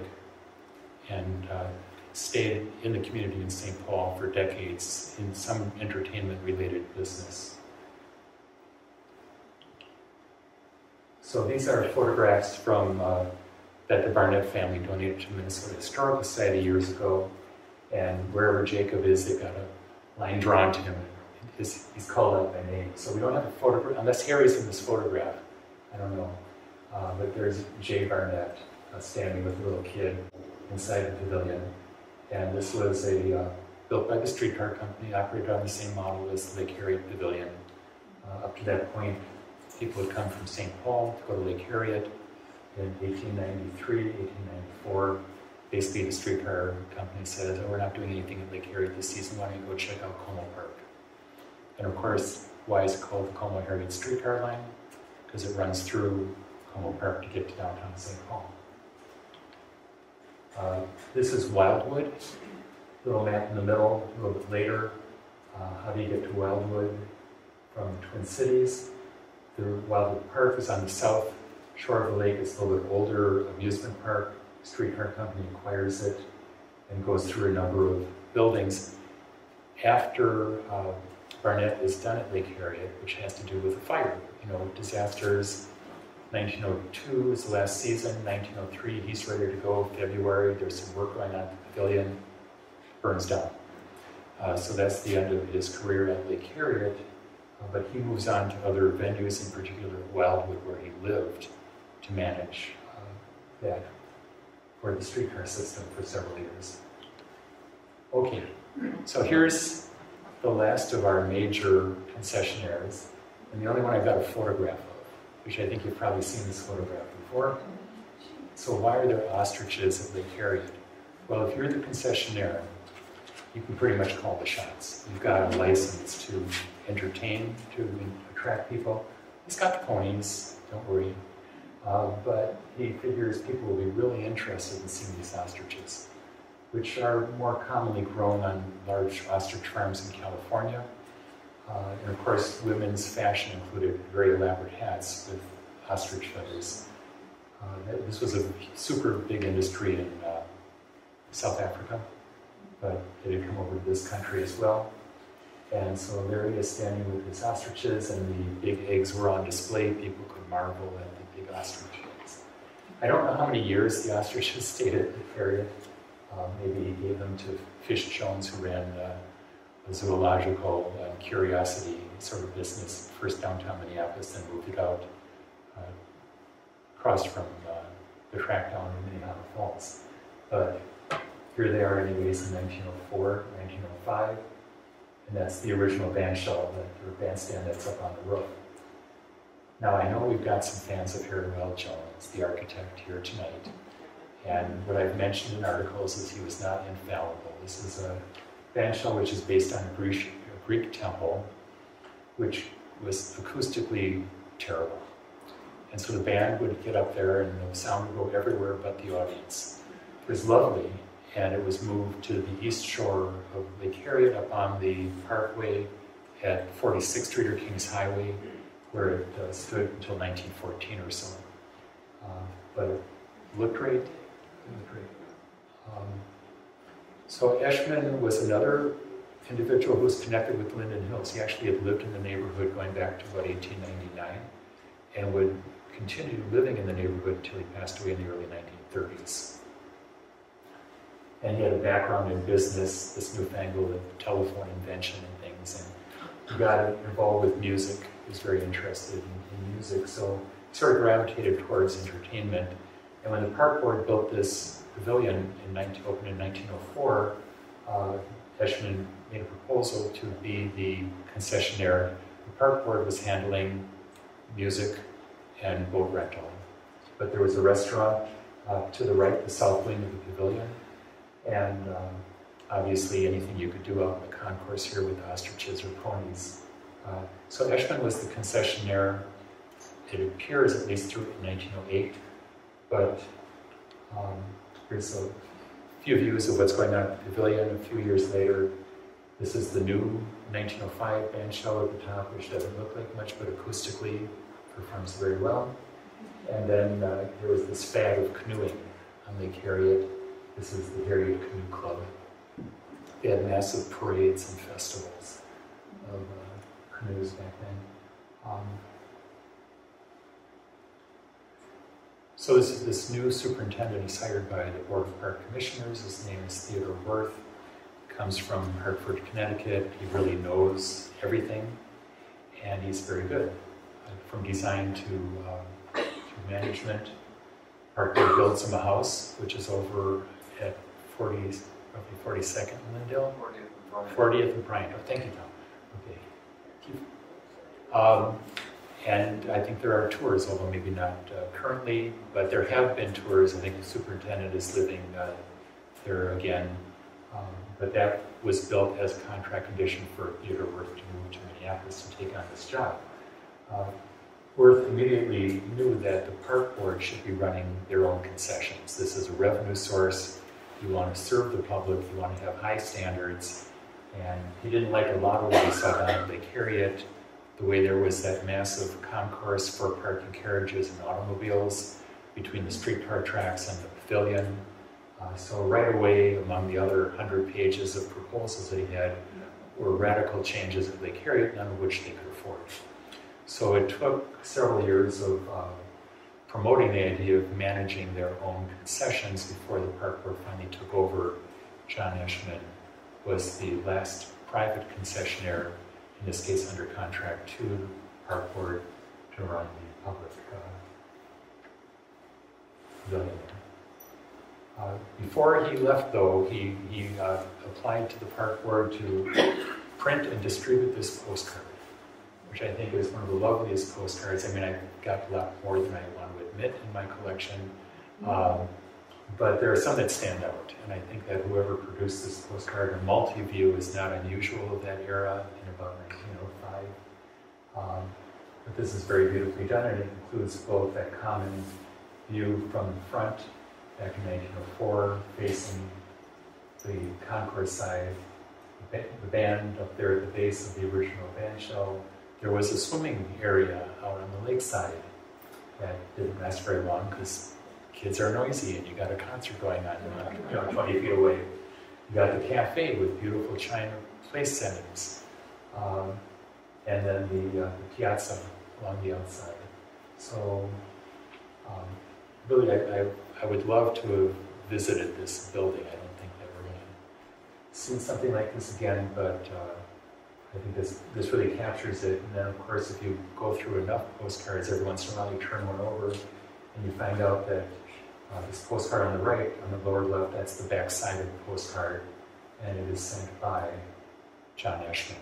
and uh, stayed in the community in St. Paul for decades in some entertainment-related business. So these are photographs from uh, that the Barnett family donated to Minnesota Historical Society years ago. And wherever Jacob is, they've got a line drawn to him. He's, he's called out by name. So we don't have a photograph, unless Harry's in this photograph. I don't know. Uh, but there's Jay Barnett uh, standing with a little kid inside the pavilion. And this was a uh, built by the streetcar company, operated on the same model as the Lake Harriet Pavilion. Uh, up to that point, people would come from St. Paul to go to Lake Harriet. In 1893, 1894, basically the streetcar company says, oh, we're not doing anything at Lake Harriet this season, why don't you go check out Como Park? And of course, why is it called the Como Harriet streetcar line? Because it runs through Como Park to get to downtown St. Paul. Uh, this is Wildwood, little map in the middle, a little bit later. Uh, how do you get to Wildwood from the Twin Cities? The Wildwood Park is on the south shore of the lake. It's a little bit older amusement park. Streetcar company acquires it and goes through a number of buildings. After uh, Barnett is done at Lake Harriet, which has to do with the fire, you know, disasters. 1902 is the last season. 1903, he's ready to go. February, there's some work going on at the pavilion. Burns down. Uh, so that's the end of his career at Lake Harriet. Uh, but he moves on to other venues, in particular Wildwood, where he lived, to manage uh, that for the streetcar system for several years. Okay, so here's the last of our major concessionaires, and the only one I've got a photograph of, which I think you've probably seen this photograph before. So why are there ostriches at Lake Harriet? Well, if you're the concessionaire, you can pretty much call the shots. You've got a license to entertain, to attract people. He's got the ponies, don't worry. Uh, but he figures people will be really interested in seeing these ostriches, which are more commonly grown on large ostrich farms in California. Uh, and of course, women's fashion included very elaborate hats with ostrich feathers. Uh, this was a super big industry in uh, South Africa, but it had come over to this country as well. And so there he is standing with his ostriches, and the big eggs were on display. People could marvel at the big ostrich eggs. I don't know how many years the ostriches stayed at the area. Um, maybe he gave them to Fish Jones, who ran uh, a zoological uh, curiosity sort of business, first downtown Minneapolis, then moved it out, uh, across from uh, the track down in Minnehaha Falls. But here they are anyways in 1904, 1905, and that's the original bandshell, the bandstand that's up on the roof. Now I know we've got some fans of Harry Wild Jones, the architect, here tonight, and what I've mentioned in articles is he was not infallible. This is a bandshell which is based on a Greek, a Greek temple, which was acoustically terrible. And so the band would get up there and the sound would go everywhere but the audience. It was lovely, and it was moved to the east shore of Lake Harriet up on the parkway at 46th Street or Kings Highway, where it uh, stood until 1914 or so. Uh, but it looked great. Um, so Eshman was another individual who was connected with Linden Hills. He actually had lived in the neighborhood going back to about 1899 and would continue living in the neighborhood until he passed away in the early 1930s. And he had a background in business, this newfangled telephone invention and things, and he got involved with music. He was very interested in, in music, so sort of gravitated towards entertainment. And when the park board built this pavilion in 19, opened in 1904, uh, made a proposal to be the concessionaire. The park board was handling music and boat rental. But there was a restaurant uh, to the right, the south wing of the pavilion, and um, obviously anything you could do out in the concourse here with ostriches or ponies. Uh, so Eshman was the concessionaire, it appears at least through 1908, but um, here's a few views of what's going on at the pavilion a few years later. This is the new 1905 bandshell at the top, which doesn't look like much, but acoustically performs very well. And then uh, there was this fad of canoeing on Lake Harriet This is the Harriet Canoe Club. They had massive parades and festivals of uh, canoes back then. Um, so this, this new superintendent is hired by the Board of Park Commissioners. His name is Theodore Wirth. He Comes from Hartford, Connecticut. He really knows everything, and he's very good, uh, from design to, uh, to management. Park Board builds him a house, which is over at 40, roughly 42nd and Lyndale. 40th and Bryant. 40th and Bryant. Oh, thank you, Tom. Okay. Thank you. Um, and I think there are tours, although maybe not uh, currently, but there have been tours. I think the superintendent is living uh, there again. Um, but that was built as a contract condition for Theodore Wirth to move to Minneapolis and take on this job. Uh, Wirth immediately knew that the park board should be running their own concessions. This is a revenue source. You want to serve the public, you want to have high standards. And he didn't like a lot of what he saw down at Lake Harriet, the way there was that massive concourse for parking carriages and automobiles between the streetcar tracks and the pavilion. Uh, so right away, among the other 100 pages of proposals that he had, were radical changes that they carried, none of which they could afford. So it took several years of uh, promoting the idea of managing their own concessions before the park board finally took over. John Eshman was the last private concessionaire, in this case under contract to the park board to run the public uh, pavilion. Uh, before he left, though, he, he uh, applied to the park board to print and distribute this postcard, which I think is one of the loveliest postcards. I mean, I got a lot more than I want to admit in my collection, um, but there are some that stand out. And I think that whoever produced this postcard in multi-view is not unusual of that era about 1905. Um, but this is very beautifully done, and it includes both that common view from the front back in 1904, facing the concourse side, the band up there at the base of the original band shell. There was a swimming area out on the lakeside that didn't last very long because kids are noisy and you got a concert going on, you know, 20 feet away. You got the cafe with beautiful china place settings, um, and then the, uh, the piazza along the outside. So, um, really, I, I, I would love to have visited this building. I don't think that we're going to see something like this again, but uh, I think this, this really captures it. And then, of course, if you go through enough postcards, every once in a while you turn one over and you find out that uh, this postcard on the right, on the lower left, that's the back side of the postcard, and it is sent by John Eshman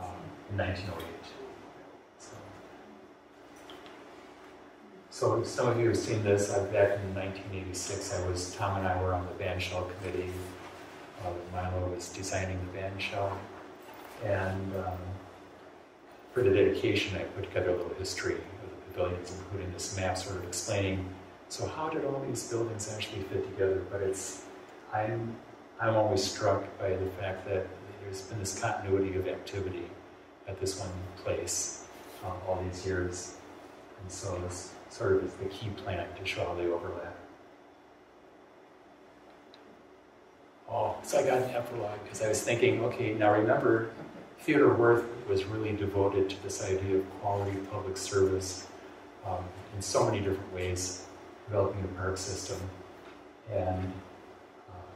um, in 1908. So, so some of you have seen this. I, back in 1986, I was Tom and I were on the band shell committee. Uh, Milo was designing the band shell, and um, for the dedication, I put together a little history of the pavilions, including this map, sort of explaining. So how did all these buildings actually fit together? But it's I'm I'm always struck by the fact that there's been this continuity of activity at this one place um, all these years, and so this sort of is the key plant to show how they overlap. Oh, so I got an epilogue because I was thinking, okay, now remember, Theodore Wirth was really devoted to this idea of quality public service um, in so many different ways, developing a park system. And uh,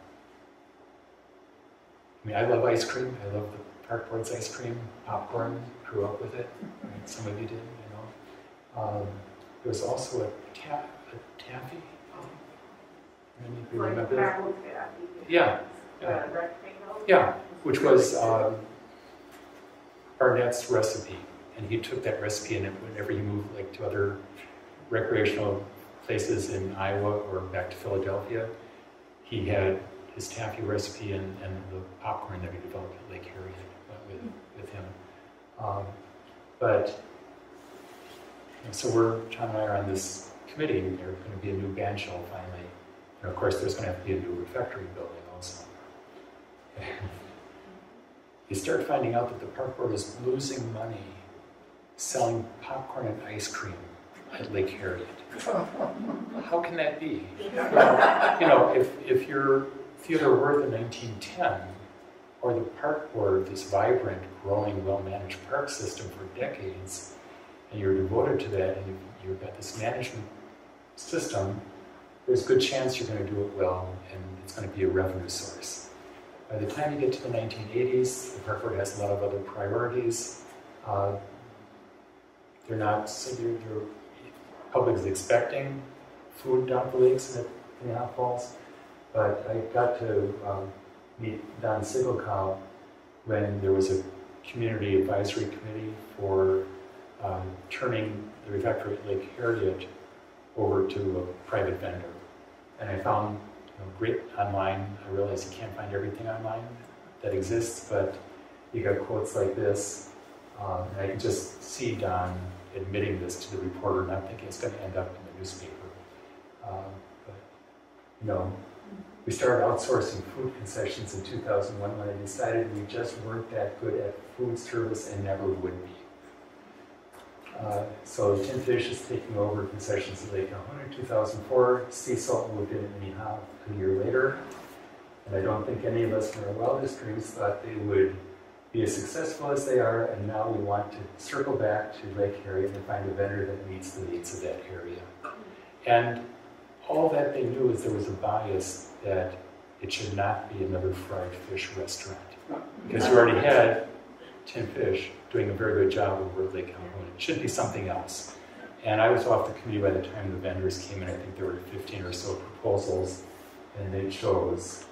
I mean, I love ice cream. I love the park board's ice cream, popcorn. Grew up with it. Right? Some of you did, you know. Um, there was also a, ta- a taffy. Any of you remember that? Yeah, yeah. Yeah, which was um, Barnett's recipe, and he took that recipe and whenever he moved like to other recreational places in Iowa or back to Philadelphia, he had his taffy recipe and, and the popcorn that he developed at Lake Harriet with, with him. Um, but so we're John and I are on this committee. and There's going to be a new band shell finally, and of course there's going to have to be a new refectory building also. you start finding out that the park board is losing money selling popcorn and ice cream at Lake Harriet. How can that be? Well, you know, if, if you're Theodore Wirth in 1910, or the park board, this vibrant, growing, well-managed park system for decades, and you're devoted to that, and you've, you've got this management system, there's a good chance you're going to do it well, and it's going to be a revenue source. By the time you get to the 1980s, the park board has a lot of other priorities. Uh, they're not, so they're, they're, public is expecting food down the lakes and at Pinhot Falls, but I got to um, meet Don Siggelkow when there was a community advisory committee for um, turning the refectory at Lake Harriet over to a private vendor. And I found you know, great online. I realize you can't find everything online that exists, but you got quotes like this. Um, and I can just see Don admitting this to the reporter, and I'm thinking it's going to end up in the newspaper. Um, but, you know, we started outsourcing food concessions in 2001 when I decided we just weren't that good at food service and never would be. Uh, so Tin Fish is taking over concessions at Lake Calhoun in 2004. Sea Salt moved in anyhow a year later. And I don't think any of us in our wildest dreams thought they would be as successful as they are. And now we want to circle back to Lake Harriet and find a vendor that meets the needs of that area. And all that they knew is there was a bias that it should not be another fried fish restaurant. Because you already had Tin Fish doing a very good job at Lake Calhoun. It should be something else. And I was off the committee by the time the vendors came in. I think there were 15 or so proposals, and they chose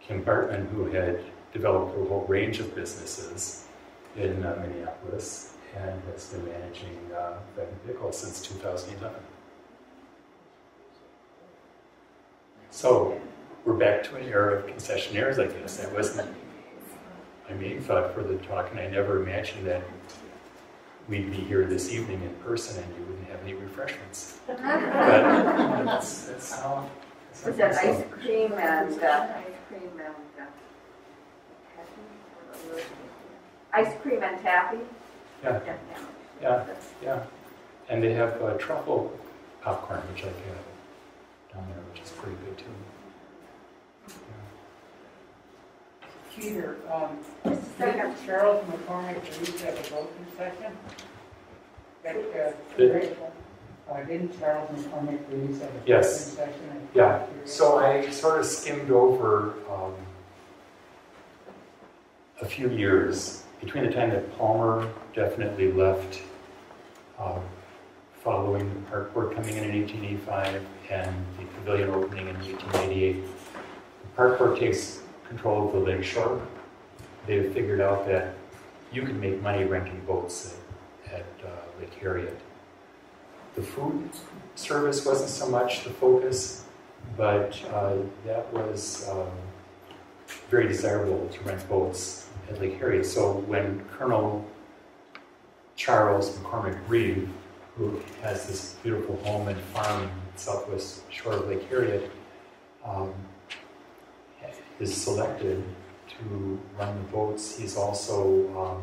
Kim Bartmann, who had developed a whole range of businesses in uh, Minneapolis and has been managing uh, Bread and Pickle since 2011. So we're back to an era of concessionaires, I guess. That wasn't my main thought for the talk, and I never imagined that we'd be here this evening in person and you wouldn't have any refreshments. But that's, that's how. That's Was that ice cream and, uh, ice cream and, uh, ice cream and taffy? Yeah, Yeah. yeah, yeah. And they have uh, truffle popcorn, which I get down there, which is pretty good too. Yeah. Peter, um, Just a second. did Charles McCormick Reeve have a vote concession? That, uh, Did- grateful. Uh, didn't Charles McCormick Reeve have a vote Yes. concession? at Yeah, so I sort of skimmed over um, a few years between the time that Palmer definitely left, um, following the park board coming in in 1885 and the pavilion opening in 1888. The park board takes control of the lake shore. They've figured out that you can make money renting boats at, at uh, Lake Harriet. The food service wasn't so much the focus, but uh, that was um, very desirable to rent boats at Lake Harriet. So when Colonel Charles McCormick Reeve, who has this beautiful home and farm in the southwest shore of Lake Harriet, um, is selected to run the boats, he's also um,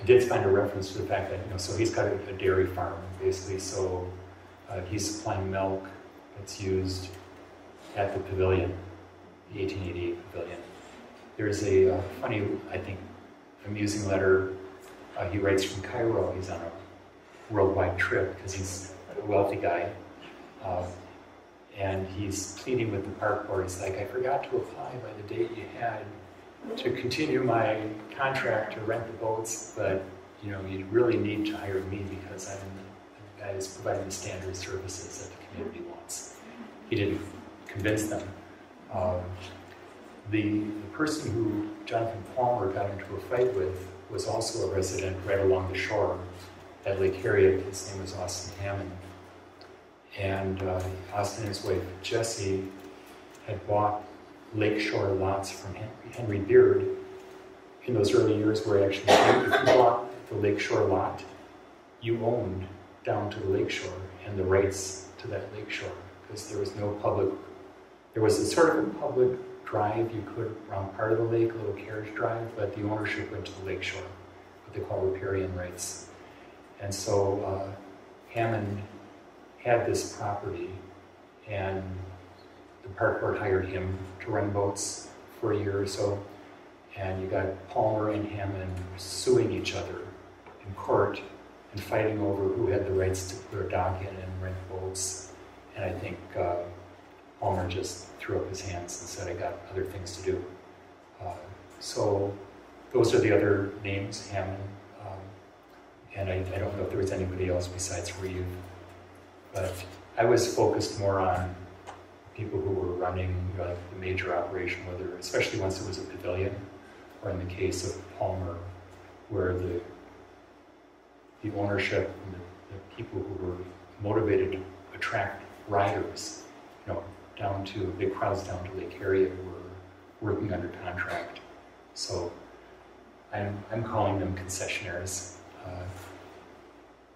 I did find a reference to the fact that, you know, so he's got a, a dairy farm, basically, so uh, he's supplying milk that's used at the pavilion, the 1888 pavilion. There's a uh, funny, I think, amusing letter uh, he writes from Cairo. He's on a worldwide trip because he's a wealthy guy. Uh, and he's pleading with the park board. He's like, I forgot to apply by the date you had to continue my contract to rent the boats, but you know, you really need to hire me because I'm the guy who's providing the standard services that the community wants. He didn't convince them. Um, the, the person who Jonathan Palmer got into a fight with was also a resident right along the shore at Lake Harriet. His name was Austin Hammond. And uh, Austin and his wife Jessie had bought lakeshore lots from Henry Beard in those early years where actually if you bought the lakeshore lot, you owned down to the lakeshore and the rights to that lakeshore because there was no public, there was a sort of a public drive. You could around part of the lake, a little carriage drive, but the ownership went to the lake shore, what they call riparian rights. And so uh, Hammond had this property, and the park board hired him to run boats for a year or so. And you got Palmer and Hammond suing each other in court and fighting over who had the rights to put a dock in and rent boats. And I think uh, Palmer just threw up his hands and said, I got other things to do. Uh, so those are the other names, Hammond. Um, and I, I don't know if there was anybody else besides Reeve. But I was focused more on people who were running like the major operation, whether, especially once it was a pavilion, or in the case of Palmer, where the the ownership and the, the people who were motivated to attract riders, you know, down to big crowds down to Lake Harriet were working under contract. So I'm, I'm calling them concessionaires. Uh,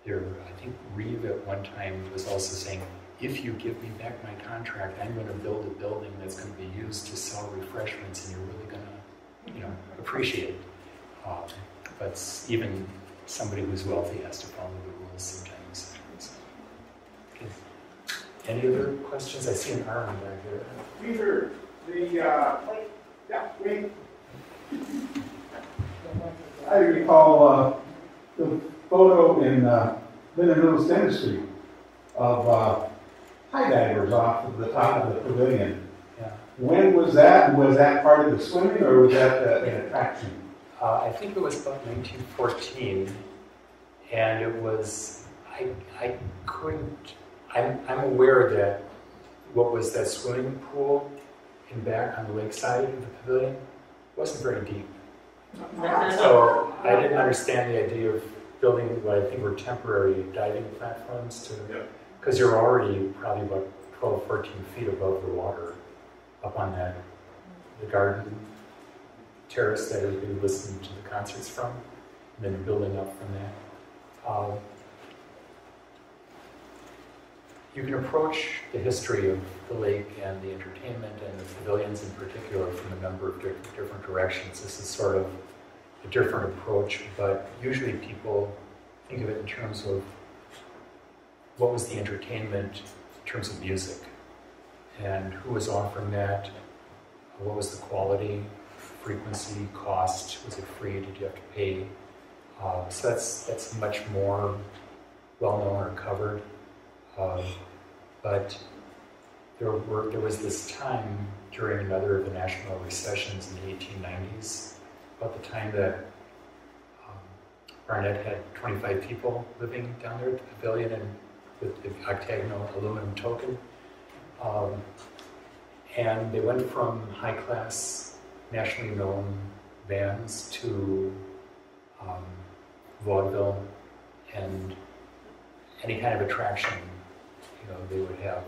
they're, I think Reeve at one time was also saying, if you give me back my contract, I'm going to build a building that's going to be used to sell refreshments, and you're really going to, you know, appreciate it. Um, but even somebody who's wealthy has to follow the rules sometimes. Any other questions? I see an arm back there. Peter, the, uh, yeah, wait, I recall, uh, the photo in, uh, Center Street of, uh, high divers off of the top of the pavilion. Yeah. When was that? Was that part of the swimming or was that uh, an attraction? Uh, I think it was about 1914, and it was, I, I couldn't, I'm, I'm aware that what was that swimming pool in back on the lakeside of the pavilion wasn't very deep. So I didn't understand the idea of building what I think were temporary diving platforms to, because you're already probably about 12, 14 feet above the water up on that, the garden terrace that everybody listened to the concerts from, and then building up from that. Um, you can approach the history of the lake and the entertainment and the pavilions in particular from a number of di- different directions. This is sort of a different approach, but usually people think of it in terms of what was the entertainment in terms of music and who was offering that, what was the quality, frequency, cost, was it free, did you have to pay? Uh, so that's, that's much more well-known or covered. Um, but there, were, there was this time during another of the national recessions in the 1890s, about the time that um, Barnett had 25 people living down there at the pavilion and with the octagonal aluminum token. Um, and they went from high class, nationally known bands to um, vaudeville and any kind of attraction. Know, they would have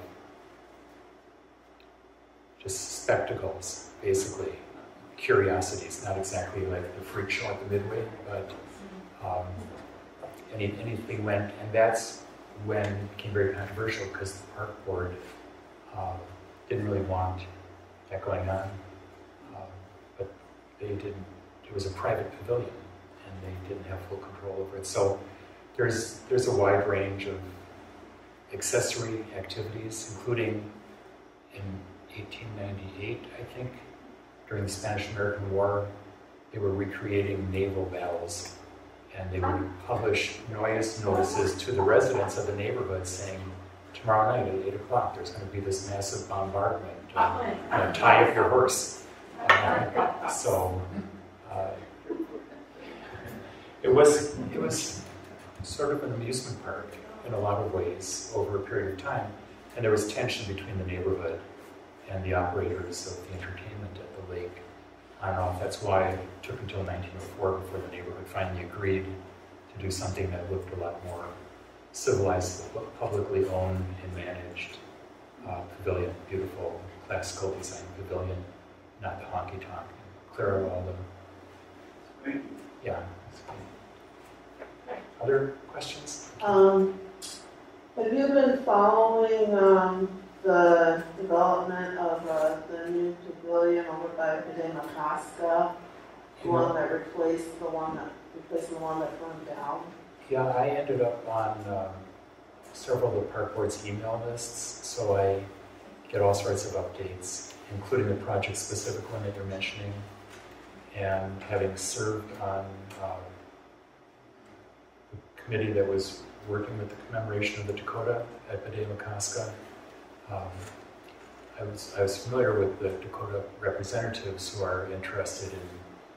just spectacles, basically, curiosities, not exactly like the freak show at the Midway, but um, any, anything went, and that's when it became very controversial because the park board um, didn't really want that going on. Um, but they didn't, it was a private pavilion and they didn't have full control over it. So there's, there's a wide range of accessory activities, including in 1898, I think, during the Spanish-American War, they were recreating naval battles and they would publish noise notices to the residents of the neighborhood saying, tomorrow night at 8 o'clock, there's going to be this massive bombardment. And, you know, tie up your horse. Uh, so uh, it was it was sort of an amusement park in a lot of ways over a period of time, and there was tension between the neighborhood and the operators of the entertainment at the lake on and off. That's why it took until 1904 before the neighborhood finally agreed to do something that looked a lot more civilized, publicly owned and managed uh, pavilion, beautiful classical design pavilion, not the honky tonk. Clara out all the, yeah. Other questions? Um, have you been following, um, the development of, uh, the new pavilion over by The one that replaced the one that, replacing the one that burned down? Yeah, I ended up on um, several of the park board's email lists, so I get all sorts of updates, including the project-specific one that you're mentioning. And having served on um, the committee that was working with the commemoration of the Dakota at Bde Maka Ska, um, I was, I was familiar with the Dakota representatives who are interested in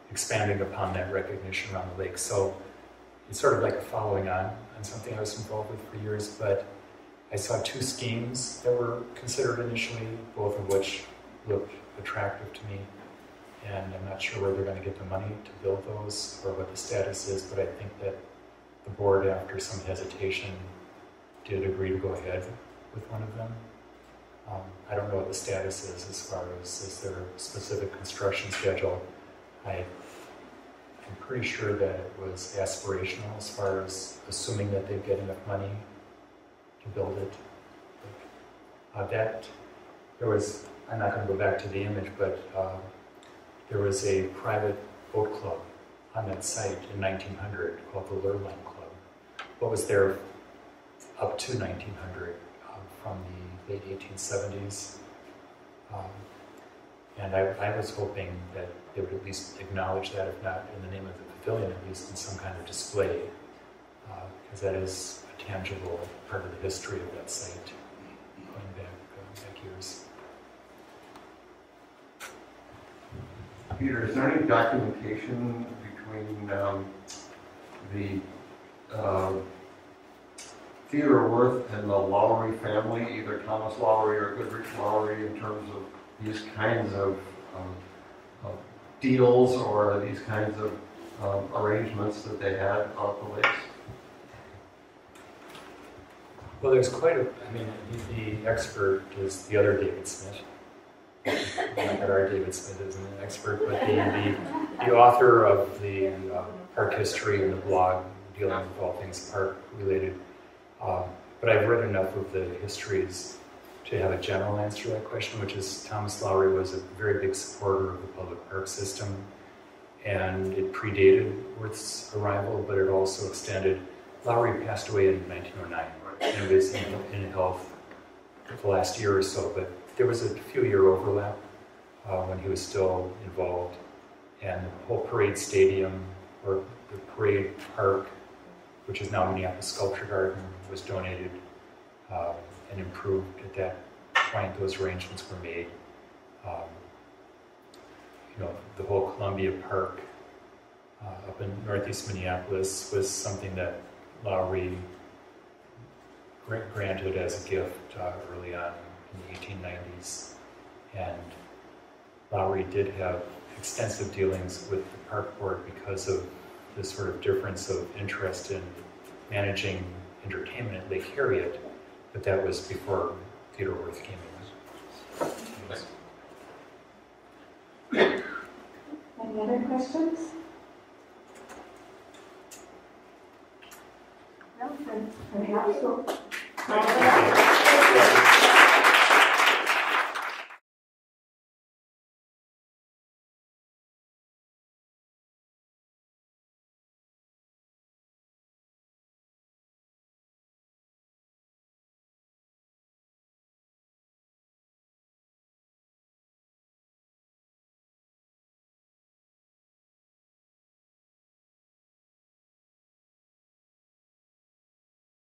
expanding upon that recognition around the lake. So it's sort of like a following on on something I was involved with for years, but I saw two schemes that were considered initially, both of which looked attractive to me. And I'm not sure where they're going to get the money to build those or what the status is, but I think that the board, after some hesitation, did agree to go ahead with one of them. Um, I don't know what the status is as far as is specific construction schedule. I I'm pretty sure that it was aspirational as far as assuming that they'd get enough money to build it. Uh, that, there was, I'm not going to go back to the image, but uh, there was a private boat club on that site in 1900 called the Lurline Club. What was there up to 1900 um, from the late 1870s? Um, and I, I was hoping that they would at least acknowledge that, if not in the name of the pavilion, at least in some kind of display, because that is a tangible part of the history of that site, going back, uh, back years. Peter, is there any documentation between um, the uh, Theodore Wirth and the Lowry family, either Thomas Lowry or Goodrich Lowry, in terms of these kinds of um, of deals or these kinds of um, arrangements that they had off the lakes? Well, there's quite a, I mean, the, the expert is the other David Smith. Not our David Smith isn't an expert, but the, the, the author of the uh, park history and the blog dealing with all things park related. Um, but I've read enough of the histories to have a general answer to that question, which is Thomas Lowry was a very big supporter of the public park system, and it predated Wirth's arrival, but it also extended. Lowry passed away in 1909 and was in, in health the last year or so, but there was a few year overlap uh, when he was still involved, and the whole parade stadium or the parade park, which is now Minneapolis Sculpture Garden, was donated. Um, and improved at that point. Those arrangements were made. Um, you know, the whole Columbia Park uh, up in northeast Minneapolis was something that Lowry granted as a gift uh, early on in the 1890s. And Lowry did have extensive dealings with the park board because of this sort of difference of interest in managing entertainment at Lake Harriet but that was before Theodore Wirth came in. Any other questions? No, perhaps we'll